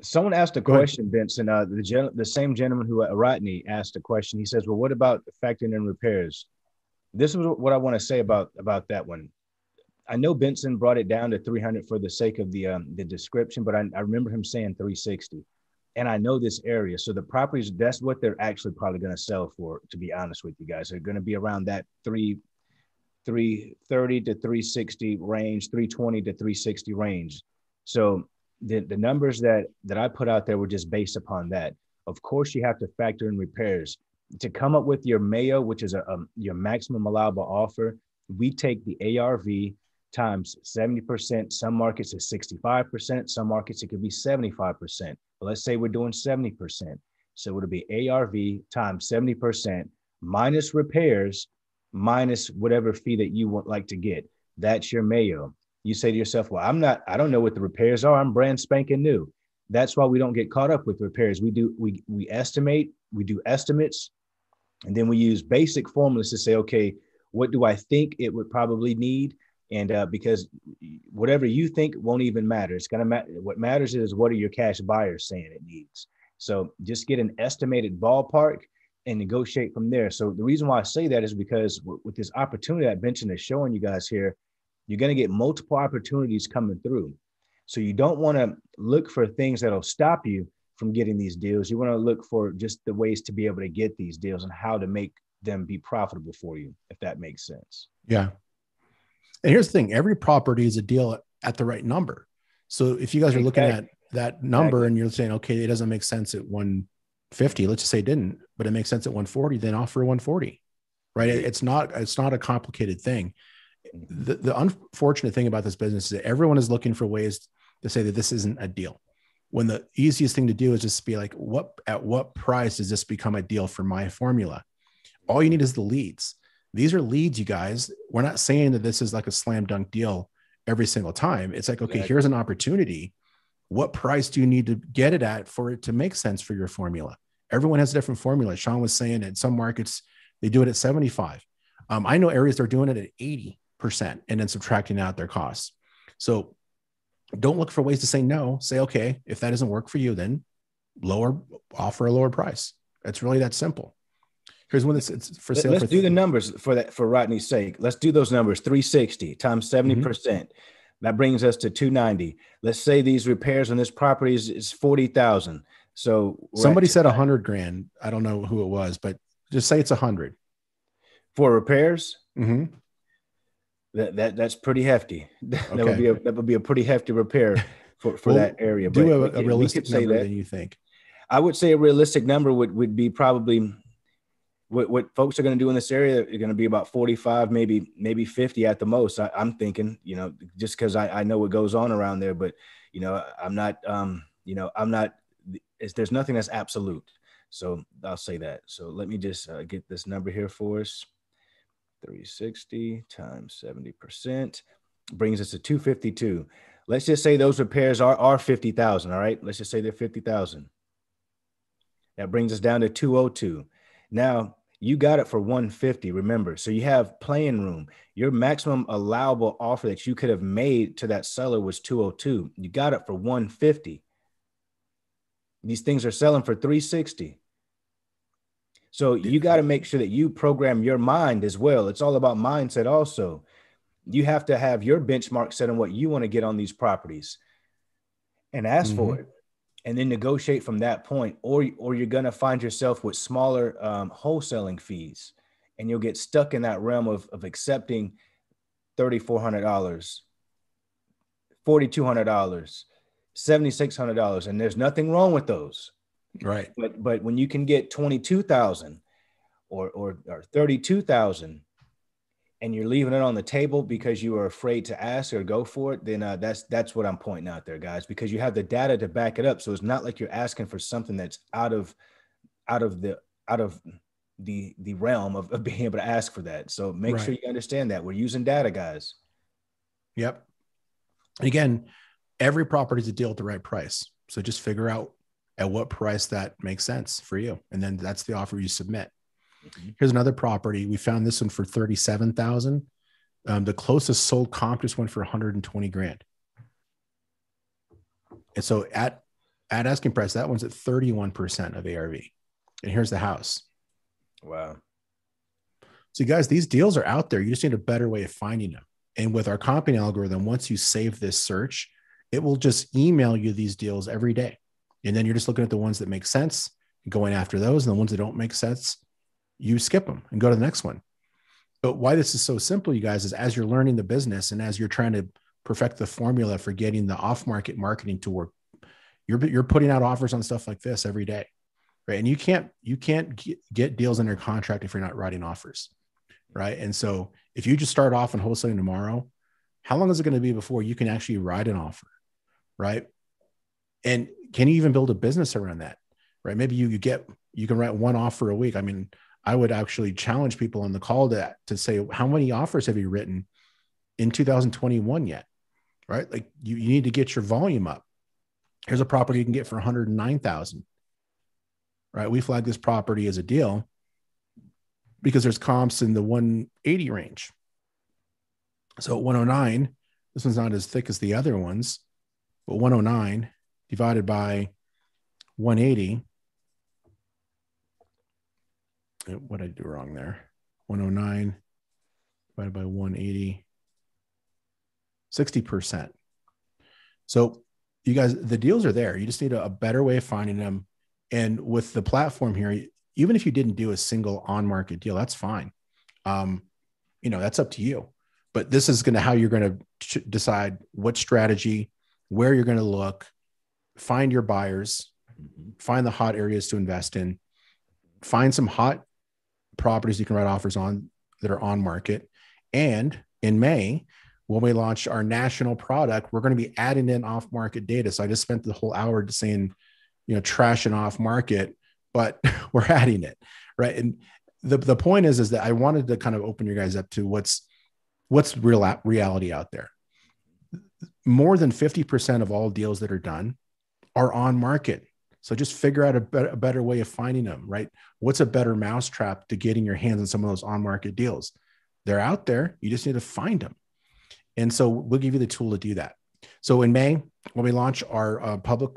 Someone asked a question, Vincent. Uh, the gen- the same gentleman who uh, Rodney asked a question. He says, "Well, what about factoring in repairs?" This is what I want to say about about that one. I know Benson brought it down to 300 for the sake of the um, the description, but I, I remember him saying 360. And I know this area, so the properties that's what they're actually probably going to sell for. To be honest with you guys, they're going to be around that three 330 to 360 range, 320 to 360 range. So the, the numbers that that I put out there were just based upon that. Of course, you have to factor in repairs to come up with your mayo, which is a, a your maximum allowable offer. We take the ARV times 70%. Some markets is 65%. Some markets it could be 75%. But let's say we're doing 70%. So it'll be ARV times 70% minus repairs minus whatever fee that you would like to get. That's your MAO. You say to yourself, well, I'm not, I don't know what the repairs are. I'm brand spanking new. That's why we don't get caught up with repairs. We do, we, we estimate, we do estimates, and then we use basic formulas to say, okay, what do I think it would probably need? and uh, because whatever you think won't even matter it's going to matter what matters is what are your cash buyers saying it needs so just get an estimated ballpark and negotiate from there so the reason why i say that is because with this opportunity that benson is showing you guys here you're going to get multiple opportunities coming through so you don't want to look for things that'll stop you from getting these deals you want to look for just the ways to be able to get these deals and how to make them be profitable for you if that makes sense yeah and here's the thing every property is a deal at the right number. So if you guys are looking at that number and you're saying, okay, it doesn't make sense at 150, let's just say it didn't, but it makes sense at 140, then offer 140. Right. It's not it's not a complicated thing. The, the unfortunate thing about this business is that everyone is looking for ways to say that this isn't a deal. When the easiest thing to do is just be like, what at what price does this become a deal for my formula? All you need is the leads. These are leads, you guys. We're not saying that this is like a slam dunk deal every single time. It's like, okay, here's an opportunity. What price do you need to get it at for it to make sense for your formula? Everyone has a different formula. Shaun was saying in some markets, they do it at 75. Um, I know areas they're doing it at 80% and then subtracting out their costs. So don't look for ways to say no. Say, okay, if that doesn't work for you, then lower, offer a lower price. It's really that simple. Here's when it's, it's for sale. Let's for do the numbers for that for Rodney's sake. Let's do those numbers. 360 times 70 mm-hmm. percent. That brings us to 290. Let's say these repairs on this property is, is 40,000. So somebody said a hundred grand. I don't know who it was, but just say it's a hundred for repairs. Mm-hmm. That, that that's pretty hefty. [laughs] That okay. would be a that would be a pretty hefty repair for, for well, that area. Do but a, a realistic number than you think. I would say a realistic number would, would be probably what, what folks are going to do in this area are going to be about 45 maybe maybe 50 at the most I, am thinking you know just because I, I know what goes on around there but you know i'm not um you know i'm not there's nothing that's absolute so i'll say that so let me just uh, get this number here for us 360 times 70 percent brings us to 252 let's just say those repairs are are 50000 all right? Let's just say they're 50000 that brings us down to 202 now you got it for 150 remember? So you have playing room. Your maximum allowable offer that you could have made to that seller was 202 you got it for 150 these things are selling for 360 so you got to make sure that you program your mind as well. It's all about mindset also. You have to have your benchmark set on what you want to get on these properties and ask mm-hmm. for it and then negotiate from that point, or or you're gonna find yourself with smaller um, wholesaling fees, and you'll get stuck in that realm of of accepting thirty four hundred dollars, forty two hundred dollars, seventy six hundred dollars, and there's nothing wrong with those, right? But but when you can get twenty two thousand, or or or thirty two thousand, and you're leaving it on the table because you are afraid to ask or go for it, then uh, that's that's what I'm pointing out there, guys. Because you have the data to back it up, so it's not like you're asking for something that's out of out of the out of the the realm of, of being able to ask for that. So make right. sure you understand that we're using data, guys. Yep. again, every property is a deal at the right price. So just figure out at what price that makes sense for you, and then that's the offer you submit. Mm-hmm. Here's another property. We found this one for 37,000. Um, the closest sold comp just went for 120 grand. And so at at asking price, that one's at 31% of ARV. And here's the house. Wow. So guys, these deals are out there. You just need a better way of finding them. And with our comping algorithm, once you save this search, it will just email you these deals every day. And then you're just looking at the ones that make sense, going after those, and the ones that don't make sense, you skip them and go to the next one. But why this is so simple, you guys, is as you're learning the business and as you're trying to perfect the formula for getting the off-market marketing to work, you're you're putting out offers on stuff like this every day, right? And you can't you can't get deals under contract if you're not writing offers, right? And so if you just start off in wholesaling tomorrow, how long is it going to be before you can actually write an offer, right? And can you even build a business around that, right? Maybe you you get you can write one offer a week. I mean, I would actually challenge people on the call to, to say, how many offers have you written in 2021 yet? Right? Like you, you need to get your volume up. Here's a property you can get for 109,000. Right? We flag this property as a deal because there's comps in the 180 range. So 109, this one's not as thick as the other ones, but 109 divided by 180 what did I do wrong there? 109 divided by 180, 60%. So you guys, the deals are there. You just need a, a better way of finding them. And with the platform here, even if you didn't do a single on market deal, that's fine. Um, you know, that's up to you. But this is going to how you're going to decide what strategy, where you're going to look, find your buyers, mm-hmm. find the hot areas to invest in, find some hot properties you can write offers on that are on market. And in May, when we launch our national product, we're going to be adding in off market data. So I just spent the whole hour just saying, you know, trash and off market, but [laughs] we're adding it. Right. And the, the point is, is that I wanted to kind of open your guys up to what's, what's real reality out there. More than 50% of all deals that are done are on market. So just figure out a, be- a better way of finding them, right? What's a better mousetrap to getting your hands on some of those on market deals? They're out there. You just need to find them. And so we'll give you the tool to do that. So in May, when we launch our uh, public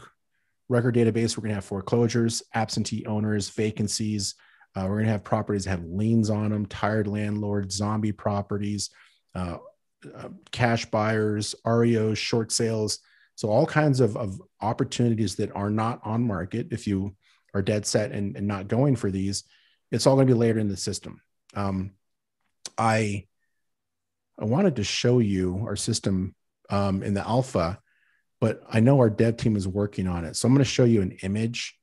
record database, we're going to have foreclosures, absentee owners, vacancies. Uh, we're going to have properties that have liens on them, tired landlords, zombie properties, uh, uh cash buyers, REOs, short sales. So all kinds of, of opportunities that are not on market, if you are dead set and, and not going for these, it's all going to be layered in the system. Um, I I wanted to show you our system um, in the alpha, but I know our dev team is working on it. So I'm going to show you an image.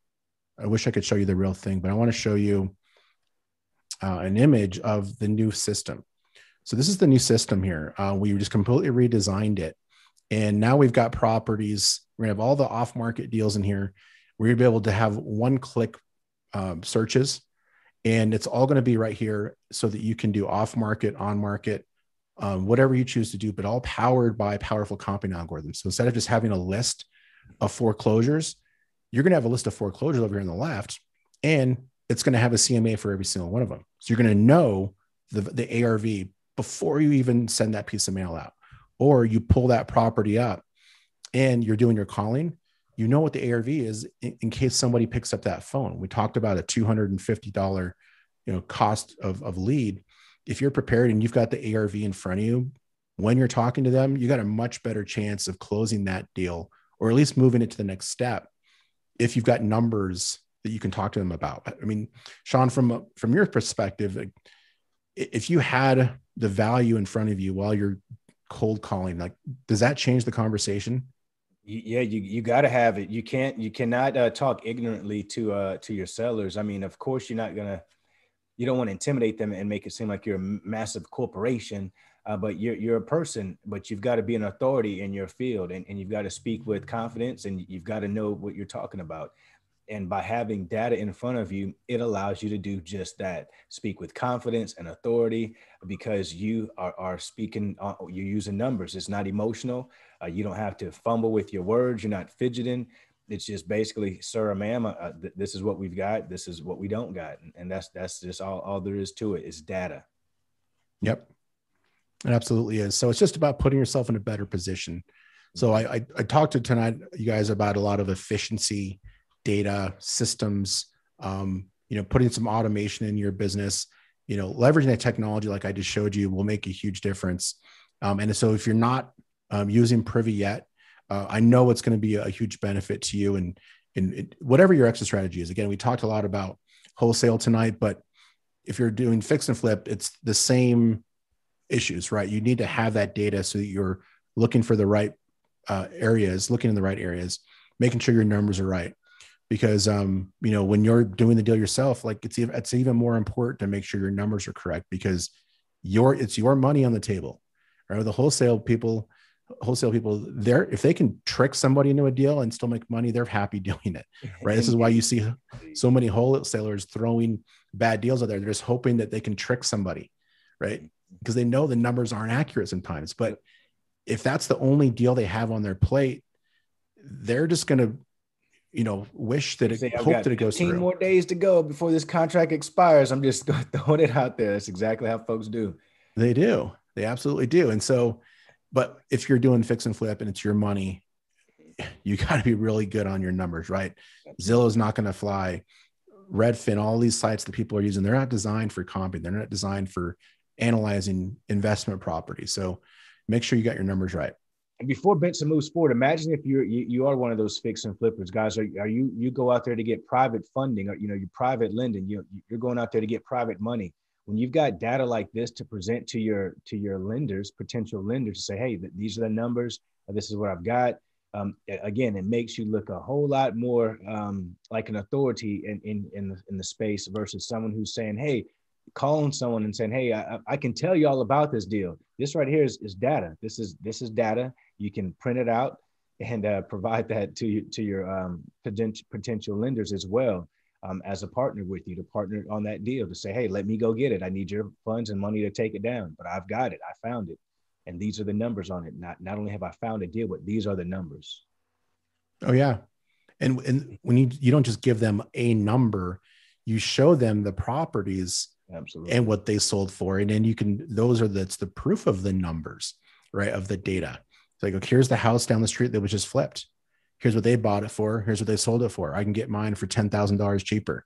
I wish I could show you the real thing, but I want to show you uh, an image of the new system. So this is the new system here. Uh, we just completely redesigned it. And now we've got properties. We're gonna have all the off-market deals in here. We're gonna be able to have one-click um, searches, and it's all gonna be right here so that you can do off-market, on-market, um, whatever you choose to do, but all powered by powerful comping algorithms. So instead of just having a list of foreclosures, you're gonna have a list of foreclosures over here on the left, and it's gonna have a CMA for every single one of them. So you're gonna know the, the ARV before you even send that piece of mail out or you pull that property up and you're doing your calling, you know what the ARV is in, in case somebody picks up that phone. We talked about a $250, you know, cost of, of lead. If you're prepared and you've got the ARV in front of you, when you're talking to them, you got a much better chance of closing that deal or at least moving it to the next step if you've got numbers that you can talk to them about. I mean, Shaun, from from your perspective, if you had the value in front of you while you're cold calling, like does that change the conversation? Yeah, you you got to have it. You can't you cannot uh, talk ignorantly to uh to your sellers. I mean, of course, you're not gonna you don't want to intimidate them and make it seem like you're a massive corporation. Uh, but you're you're a person, but you've got to be an authority in your field, and, and you've got to speak with confidence, and you've got to know what you're talking about and by having data in front of you it allows you to do just that. Speak with confidence and authority because you are, are speaking uh, you're using numbers. It's not emotional. Uh, you don't have to fumble with your words. You're not fidgeting. It's just basically sir or ma'am uh, uh, th- this is what we've got. This is what we don't got. And, and that's that's just all, all there is to it is data. Yep. It absolutely is. So it's just about putting yourself in a better position. So I, I, I talked to tonight you guys about a lot of efficiency data systems um, you know putting some automation in your business you know leveraging that technology like i just showed you will make a huge difference. Um, and so if you're not um, using privy yet uh, i know it's going to be a huge benefit to you and in whatever your exit strategy is. Again we talked a lot about wholesale tonight but if you're doing fix and flip it's the same issues right? You need to have that data so that you're looking for the right uh, areas looking in the right areas making sure your numbers are right because um, you know when you're doing the deal yourself like it's even it's even more important to make sure your numbers are correct because your it's your money on the table right? The wholesale people wholesale people they're if they can trick somebody into a deal and still make money they're happy [laughs] doing it right? This is why you see so many wholesalers throwing bad deals out there. They're just hoping that they can trick somebody right? Because they know the numbers aren't accurate sometimes but if that's the only deal they have on their plate they're just going to you know, wish that it, hope that it goes through. more days to go before this contract expires. I'm just [laughs] throwing it out there. That's exactly how folks do. They do. They absolutely do. And so, but if you're doing fix and flip and it's your money, you [laughs] got to be really good on your numbers, right? Zillow's not going to fly. Redfin, all these sites that people are using, they're not designed for comping. They're not designed for analyzing investment property. So make sure you got your numbers right. And before Benson moves forward, imagine if you're you, you are one of those fix and flippers, guys. Are, are you you go out there to get private funding or you know your private lending? You you're going out there to get private money. When you've got data like this to present to your to your lenders, potential lenders, to say, hey, these are the numbers. This is what I've got. Um, again, it makes you look a whole lot more um, like an authority in in in the, in the space versus someone who's saying, hey, calling someone and saying, "Hey, I, I can tell you all about this deal. This right here is, is data. This is this is data. You can print it out and uh, provide [laughs] that to you, to your um, potential potential lenders as well um, as a partner with you to partner on that deal to say, "Hey, let me go get it. I need your funds and money to take it down, but I've got it. I found it, and these are the numbers on it. Not not only have I found a deal, but these are the numbers." Oh yeah, and and when you you don't just give them a number, you show them the properties absolutely and what they sold for and then you can those are that's the proof of the numbers right of the data it's like okay, here's the house down the street that was just flipped. Here's what they bought it for. Here's what they sold it for. I can get mine for $10000 cheaper.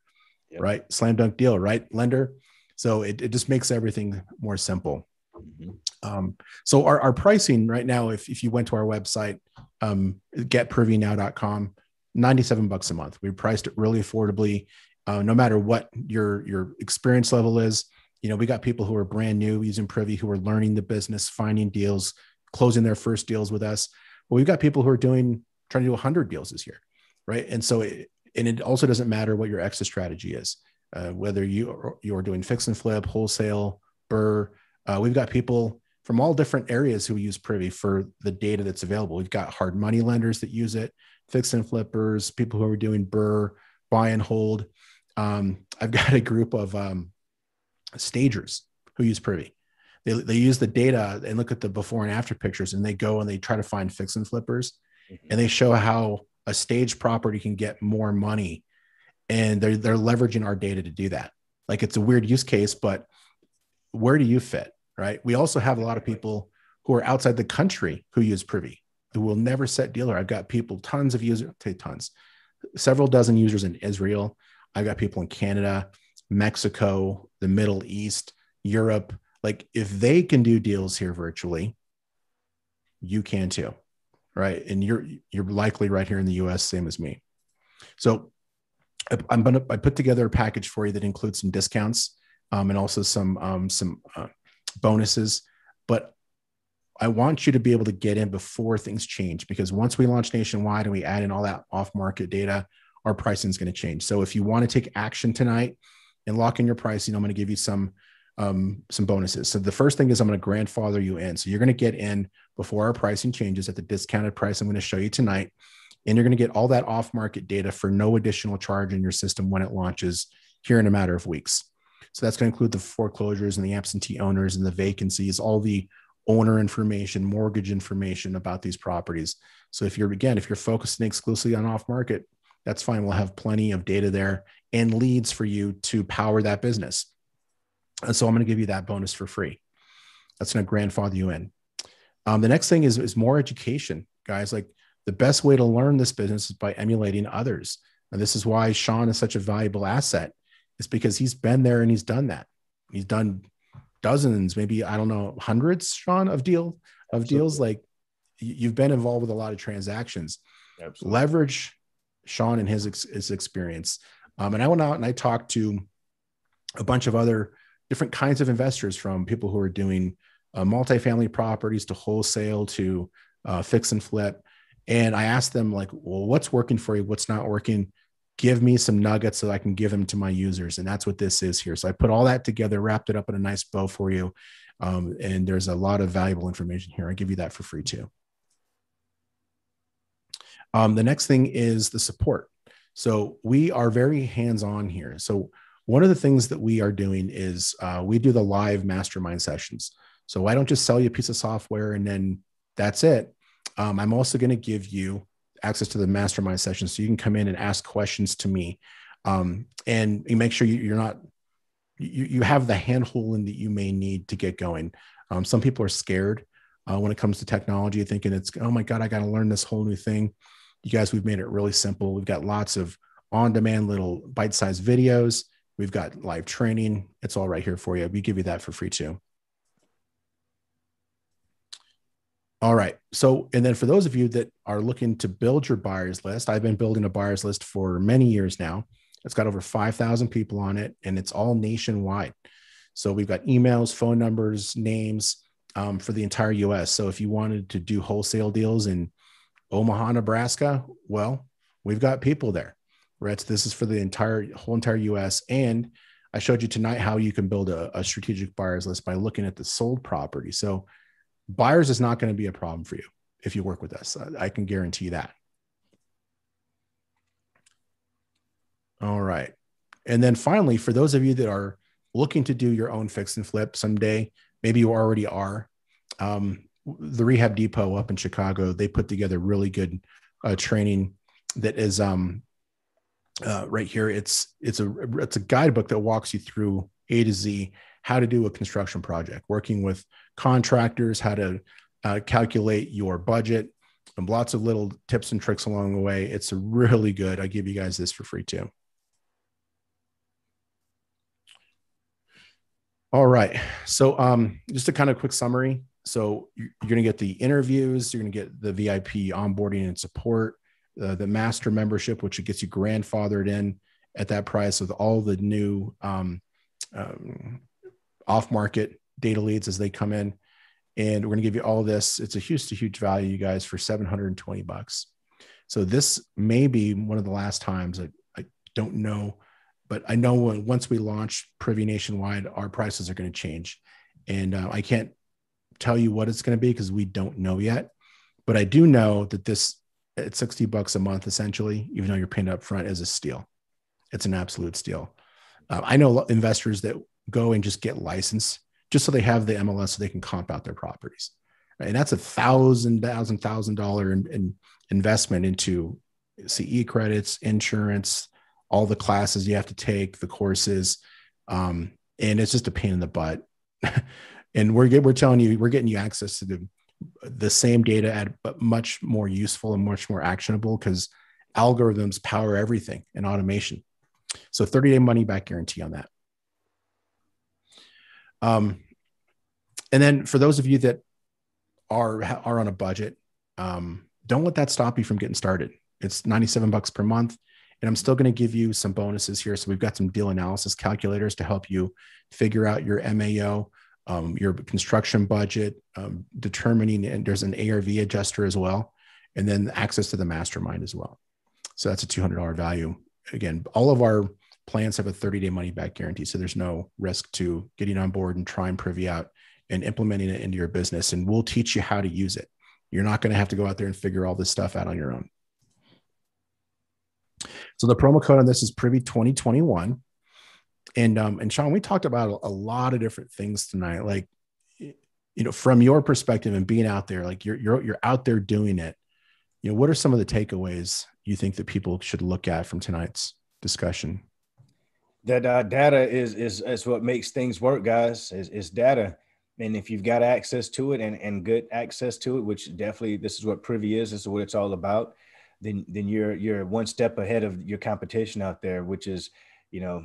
Yep. right? Slam dunk deal right lender? So it, it just makes everything more simple. Mm-hmm. um, so our, our pricing right now if, if you went to our website um, getprivynow.com 97 bucks a month. We priced it really affordably. Uh, no matter what your your experience level is. You know, we got people who are brand new using Privy who are learning the business, finding deals, closing their first deals with us. But we've got people who are doing trying to do 100 deals this year, right? And so, it, and it also doesn't matter what your exit strategy is, uh, whether you you're doing fix and flip, wholesale, BRRRR. Uh, we've got people from all different areas who use Privy for the data that's available. We've got hard money lenders that use it, fix and flippers, people who are doing BRRRR, buy and hold um, I've got a group of um, stagers who use Privy. They, they use the data and look at the before and after pictures, and they go and they try to find fix and flippers, mm-hmm. and they show how a stage property can get more money, and they're they're leveraging our data to do that. Like it's a weird use case, but where do you fit? Right. We also have a lot of people who are outside the country who use Privy, who will never set dealer. I've got people, tons of users, say tons, several dozen users in Israel I've got people in Canada, Mexico, the Middle East, Europe. Like if they can do deals here virtually, you can too. Right. And you're you're likely right here in the US, same as me. So I'm gonna I put together a package for you that includes some discounts um, and also some um, some uh, bonuses. But I want you to be able to get in before things change because once we launch nationwide and we add in all that off market data, our pricing is going to change. So if you want to take action tonight and lock in your pricing, I'm going to give you some um, some bonuses. So the first thing is I'm going to grandfather you in. So you're going to get in before our pricing changes at the discounted price I'm going to show you tonight. And you're going to get all that off market data for no additional charge in your system when it launches here in a matter of weeks. So that's going to include the foreclosures and the absentee owners and the vacancies, all the owner information, mortgage information about these properties. So if you're, again, if you're focusing exclusively on off market, that's fine. We'll have plenty of data there and leads for you to power that business. And so I'm going to give you that bonus for free. That's going to grandfather you in. Um, the next thing is, is more education, guys. Like the best way to learn this business is by emulating others. And this is why Shaun is such a valuable asset. It's because he's been there and he's done that. He's done dozens, maybe I don't know, hundreds, Shaun, of deal of Absolutely. deals. Like you've been involved with a lot of transactions. Absolutely. Leverage Shaun and his his experience. Um, and I went out and I talked to a bunch of other different kinds of investors from people who are doing uh, multifamily properties to wholesale to uh, fix and flip. And I asked them like, well, what's working for you? What's not working? Give me some nuggets so I can give them to my users. And that's what this is here. So I put all that together, wrapped it up in a nice bow for you. Um, and there's a lot of valuable information here. I give you that for free too. Um, the next thing is the support. So we are very hands on here. So one of the things that we are doing is uh, we do the live mastermind sessions. So I don't just sell you a piece of software and then that's it. Um, I'm also going to give you access to the mastermind session so you can come in and ask questions to me. Um, and you make sure you, are not, you, you have the hand holding that you may need to get going. Um, some people are scared uh, when it comes to technology, thinking it's, oh my God, I got to learn this whole new thing. You guys, we've made it really simple. We've got lots of on demand little bite sized videos. We've got live training. It's all right here for you. We give you that for free too. All right. So, and then for those of you that are looking to build your buyers list, I've been building a buyers list for many years now. It's got over 5,000 people on it and it's all nationwide. So we've got emails, phone numbers, names um, for the entire US. So if you wanted to do wholesale deals in Omaha, Nebraska, well, we've got people there. This is for the entire whole entire US. And I showed you tonight how you can build a, a strategic buyers list by looking at the sold property. So buyers is not going to be a problem for you if you work with us. I, I can guarantee that. All right. And then finally, for those of you that are looking to do your own fix and flip someday, maybe you already are. Um, the Rehab Depot up in Chicago, they put together really good uh, training that is um, uh, right here. It's it's a it's a guidebook that walks you through A to Z how to do a construction project, working with contractors, how to uh, calculate your budget, and lots of little tips and tricks along the way. It's really good. I give you guys this for free too. All right. So, um, just a kind of quick summary. So, you're, you're going to get the interviews, you're going to get the VIP onboarding and support, uh, the master membership, which gets you grandfathered in at that price with all the new um, um, off market data leads as they come in. And we're going to give you all this. It's a huge to huge value, you guys, for 720 bucks. So this may be one of the last times I, I don't know, but I know when, once we launch Privy nationwide, our prices are going to change. And uh, I can't tell you what it's going to be because we don't know yet. But I do know that this at 60 bucks a month, essentially, even though you're paying up front, is a steal. It's an absolute steal. Uh, I know investors that go and just get licensed just so they have the MLS so they can comp out their properties. Right? And that's a thousand, thousand, thousand dollar in, in investment into CE credits, insurance, all the classes you have to take, the courses. Um, and it's just a pain in the butt. [laughs] and we're we're telling you, we're getting you access to the the same data at but much more useful and much more actionable because algorithms power everything in automation. So 30 day money back guarantee on that. Um, and then for those of you that are are on a budget, um, don't let that stop you from getting started. It's 97 bucks per month. And I'm still going to give you some bonuses here. So we've got some deal analysis calculators to help you figure out your MAO, um, your construction budget, um, determining, and there's an ARV adjuster as well, and then access to the mastermind as well. So that's a $200 value. Again, all of our plans have a 30 day money back guarantee. So there's no risk to getting on board and trying Privy out and implementing it into your business. And we'll teach you how to use it. You're not going to have to go out there and figure all this stuff out on your own. So the promo code on this is Privy 2021. And um, and Shaun, we talked about a lot of different things tonight. Like, you know, from your perspective and being out there, like you're you're you're out there doing it. You know, what are some of the takeaways you think that people should look at from tonight's discussion? That uh, data is is is what makes things work, guys. Is is data, and if you've got access to it and and good access to it, which definitely this is what Privy is. This is what it's all about. Then then you're you're one step ahead of your competition out there, which is, you know,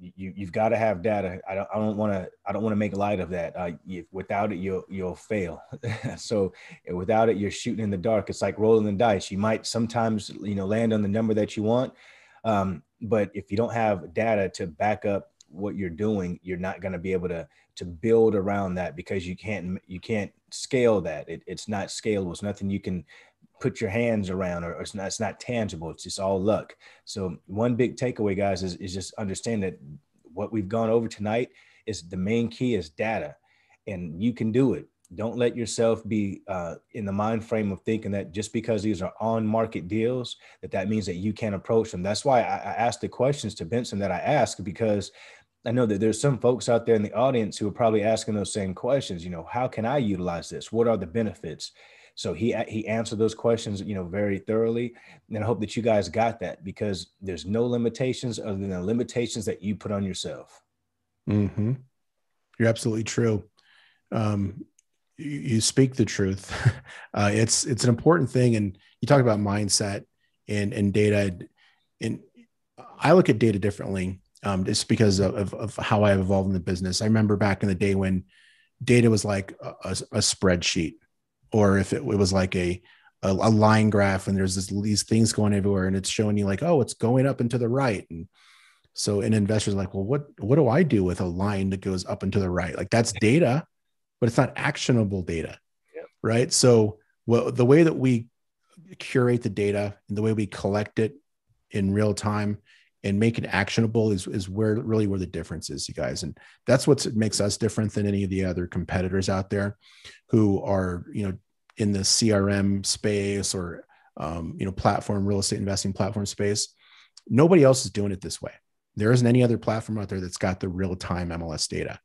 you you've got to have data. I don't I don't want to I don't want to make light of that. Uh, you, without it, you'll you'll fail. [laughs] so without it, you're shooting in the dark. It's like rolling the dice. You might sometimes you know land on the number that you want, um, but if you don't have data to back up what you're doing, you're not going to be able to to build around that because you can't you can't scale that. It, it's not scalable. It's nothing you can put your hands around or, it's not it's not tangible it's just all luck so one big takeaway guys is, is just understand that what we've gone over tonight is the main key is data and you can do it don't let yourself be uh, in the mind frame of thinking that just because these are on market deals that that means that you can't approach them that's why I, I asked the questions to benson that i asked because I know that there's some folks out there in the audience who are probably asking those same questions. You know, how can I utilize this? What are the benefits? So he he answered those questions, you know, very thoroughly. And I hope that you guys got that because there's no limitations other than the limitations that you put on yourself. Mm-hmm. You're absolutely true. Um, you, you speak the truth. [laughs] Uh, it's it's an important thing, and you talk about mindset and and data. And I look at data differently, um, just because of, of, of how I've evolved in the business. I remember back in the day when data was like a, a spreadsheet or if it, it was like a, a, a line graph and there's this, these things going everywhere and it's showing you like oh it's going up and to the right. And so an investor's like well what what do i do with a line that goes up and to the right? Like that's data but it's not actionable data right? So well the way that we curate the data and the way we collect it in real time and make it actionable is, is where really where the difference is you guys. And that's what makes us different than any of the other competitors out there who are you know in the crm space or um, you know platform real estate investing platform space. Nobody else is doing it this way. There isn't any other platform out there that's got the real time mls data.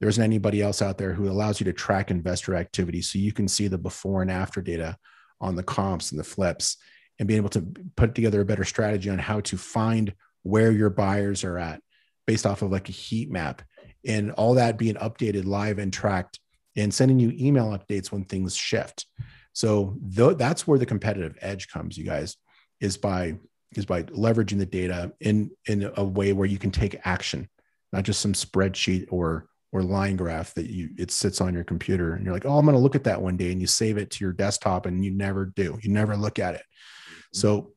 There isn't anybody else out there who allows you to track investor activity so you can see the before and after data on the comps and the flips and being able to put together a better strategy on how to find where your buyers are at based off of like a heat map and all that being updated live and tracked and sending you email updates when things shift. So th- that's where the competitive edge comes, you guys, is by is by leveraging the data in in a way where you can take action, not just some spreadsheet or or line graph that you it sits on your computer and you're like, oh, I'm going to look at that one day, and you save it to your desktop and you never do, you never look at it. Mm-hmm. So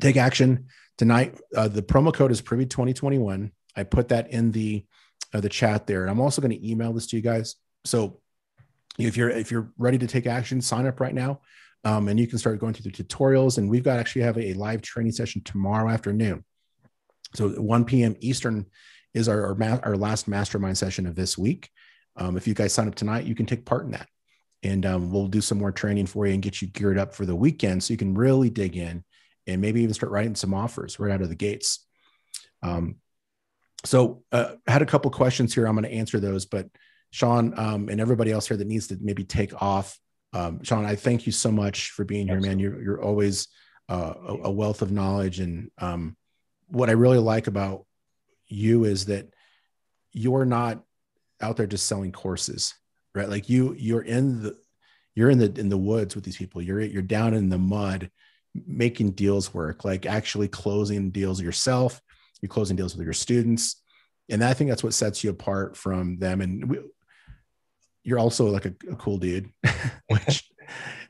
take action tonight. Uh, the promo code is Privy 2021. I put that in the uh, the chat there, and I'm also going to email this to you guys. So if you're if you're ready to take action, sign up right now, um, and you can start going through the tutorials. And we've got actually have a live training session tomorrow afternoon. So 1 p.m. Eastern is our our, ma- our last mastermind session of this week. Um, if you guys sign up tonight, you can take part in that, and um, we'll do some more training for you and get you geared up for the weekend so you can really dig in and maybe even start writing some offers right out of the gates. Um, so uh, I had a couple questions here. I'm going to answer those, but Shaun um, and everybody else here that needs to maybe take off. Um, Shaun, I thank you so much for being here, man. You're, you're always uh, a, a, wealth of knowledge. And um, what I really like about you is that you're not out there just selling courses, right? Like you, you're in the, you're in the, in the woods with these people. You're, you're down in the mud making deals work, like actually closing deals yourself. You're closing deals with your students, and I think that's what sets you apart from them. And we, you're also like a, a cool dude, [laughs] which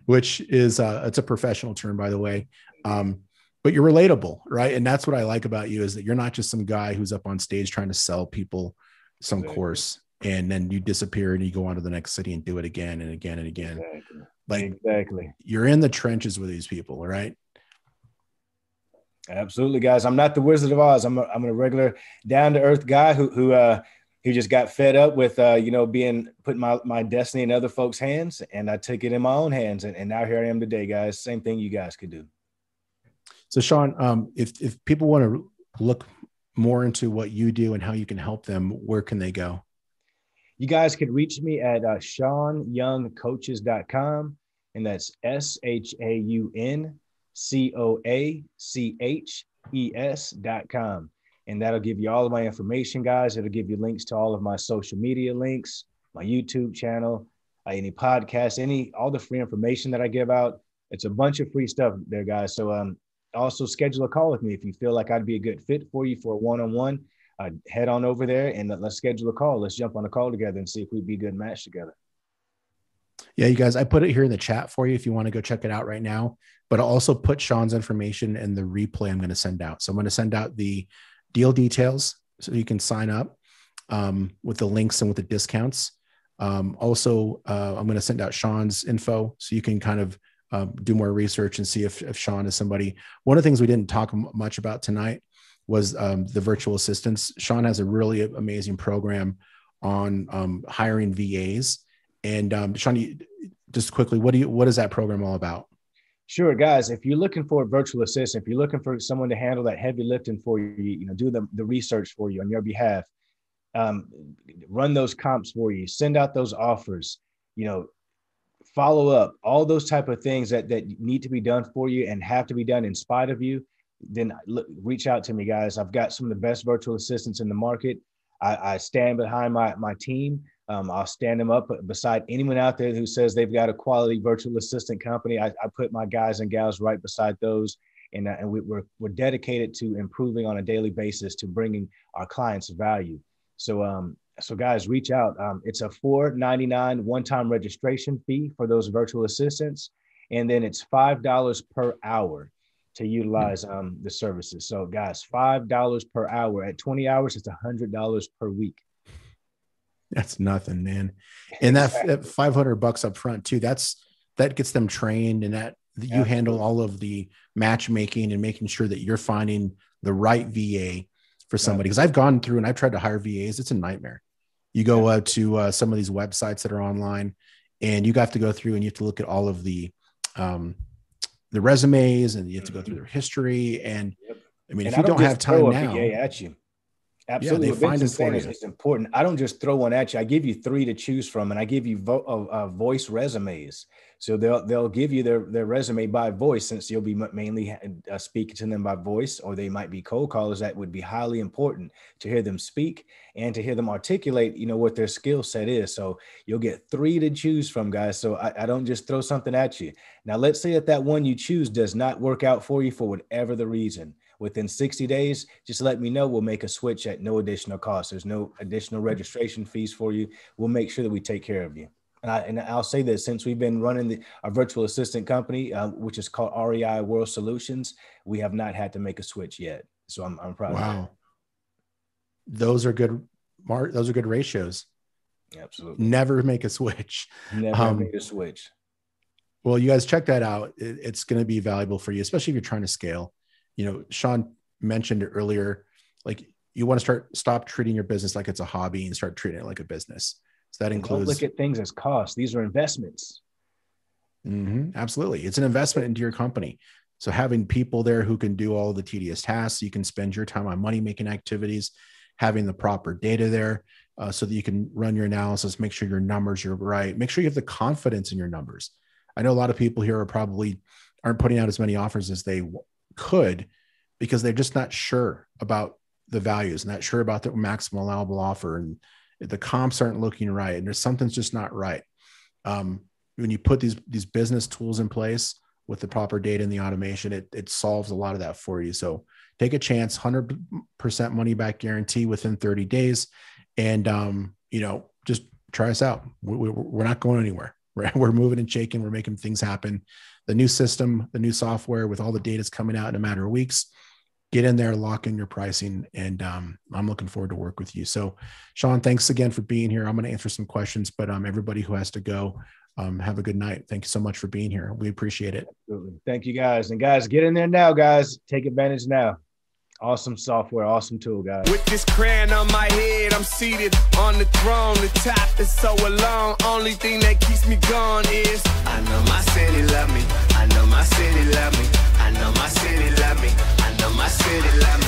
which is uh, it's a professional term, by the way. Um, but you're relatable, right? And that's what I like about you is that you're not just some guy who's up on stage trying to sell people some exactly. course and then you disappear and you go on to the next city and do it again and again and again. Exactly. Like exactly. You're in the trenches with these people, right? Absolutely, guys. I'm not the Wizard of Oz. I'm a, I'm a regular down to earth guy who who uh who just got fed up with uh you know being putting my my destiny in other folks' hands, and I took it in my own hands, and, and now here I am today, guys. Same thing you guys could do. So, Shaun, um, if if people want to look more into what you do and how you can help them, where can they go? You guys can reach me at uh, ShaunYoungCoaches.com, and that's S H A U N C O A C H E S dot com. And that'll give you all of my information, guys. It'll give you links to all of my social media links, my YouTube channel, uh, any podcasts, any all the free information that I give out. It's a bunch of free stuff there, guys. So um, also schedule a call with me if you feel like I'd be a good fit for you for a one-on-one. Uh, head on over there and let's schedule a call. Let's jump on a call together and see if we'd be a good match together. Yeah, you guys, I put it here in the chat for you if you want to go check it out right now. But I'll also put Shaun's information in the replay I'm going to send out. So I'm going to send out the deal details so you can sign up um, with the links and with the discounts. Um, also, uh, I'm going to send out Shaun's info so you can kind of um, do more research and see if, if Shaun is somebody. One of the things we didn't talk much about tonight was um, the virtual assistants. Shaun has a really amazing program on um, hiring VAs. And um, Shaun, just quickly, what do you what is that program all about? Sure, guys. If you're looking for a virtual assistant, if you're looking for someone to handle that heavy lifting for you, you know, do the, the research for you on your behalf, um, run those comps for you, send out those offers, you know, follow up, all those type of things that that need to be done for you and have to be done in spite of you, then look, reach out to me, guys. I've got some of the best virtual assistants in the market. I, I stand behind my my team. Um, I'll stand them up beside anyone out there who says they've got a quality virtual assistant company. I, I put my guys and gals right beside those, and, uh, and we, we're, we're dedicated to improving on a daily basis to bringing our clients value. So um, so guys, reach out. Um, it's a $4.99 one-time registration fee for those virtual assistants, and then it's five dollars per hour to utilize um, the services. So guys, five dollars per hour. At 20 hours, it's a hundred dollars per week. That's nothing, man. And that, that 500 bucks up front too. That's that gets them trained, and that you Absolutely. handle all of the matchmaking and making sure that you're finding the right VA for somebody because I've gone through and I've tried to hire VAs. It's a nightmare. You go uh, to uh, some of these websites that are online, and you have to go through and you have to look at all of the um, the resumes, and you have to go through mm-hmm. their history. And yep. I mean, and if you don't, don't have time now, at you. Absolutely, yeah, they find it for you. It's important. I don't just throw one at you. I give you three to choose from, and I give you vo- uh, uh, voice resumes. So they'll they'll give you their their resume by voice, since you'll be mainly uh, speaking to them by voice, or they might be cold callers. That would be highly important to hear them speak and to hear them articulate. You know what their skill set is. So you'll get three to choose from, guys. So I, I don't just throw something at you. Now let's say that that one you choose does not work out for you for whatever the reason within 60 days, just let me know. We'll make a switch at no additional cost. There's no additional registration fees for you. We'll make sure that we take care of you. And, I, and I'll say this since we've been running the, our virtual assistant company, uh, which is called REI World Solutions, we have not had to make a switch yet. So I'm, I'm proud wow. Those are good, Mark. Those are good ratios. Absolutely. Never make a switch. Never um, make a switch. Well, you guys check that out. It, it's going to be valuable for you, especially if you're trying to scale you know, Shaun mentioned earlier, like you want to start stop treating your business like it's a hobby and start treating it like a business. So that includes Don't look at things as costs. These are investments. Mm-hmm, absolutely, it's an investment into your company. So having people there who can do all the tedious tasks, you can spend your time on money making activities, having the proper data there, uh, so that you can run your analysis, make sure your numbers are right, make sure you have the confidence in your numbers. I know a lot of people here are probably aren't putting out as many offers as they could because they're just not sure about the values, not sure about the maximum allowable offer, and the comps aren't looking right, and there's something's just not right. Um, when you put these these business tools in place with the proper data and the automation, it it solves a lot of that for you. So take a chance, hundred percent money back guarantee within 30 days, and um, you know just try us out. We, we, we're not going anywhere. [laughs] Right? We're moving and shaking. We're making things happen. The new system, the new software with all the data coming out in a matter of weeks. Get in there, lock in your pricing, and um, I'm looking forward to work with you. So, Shaun, thanks again for being here. I'm going to answer some questions, but um, everybody who has to go, um, have a good night. Thank you so much for being here. We appreciate it. Absolutely. Thank you, guys. And guys, get in there now, guys. Take advantage now. Awesome software, awesome tool, guys. With this crown on my head, I'm seated on the throne. The top is so alone. Only thing that keeps me going is I know my city love me. I know my city love me. I know my city love me. I know my city love me.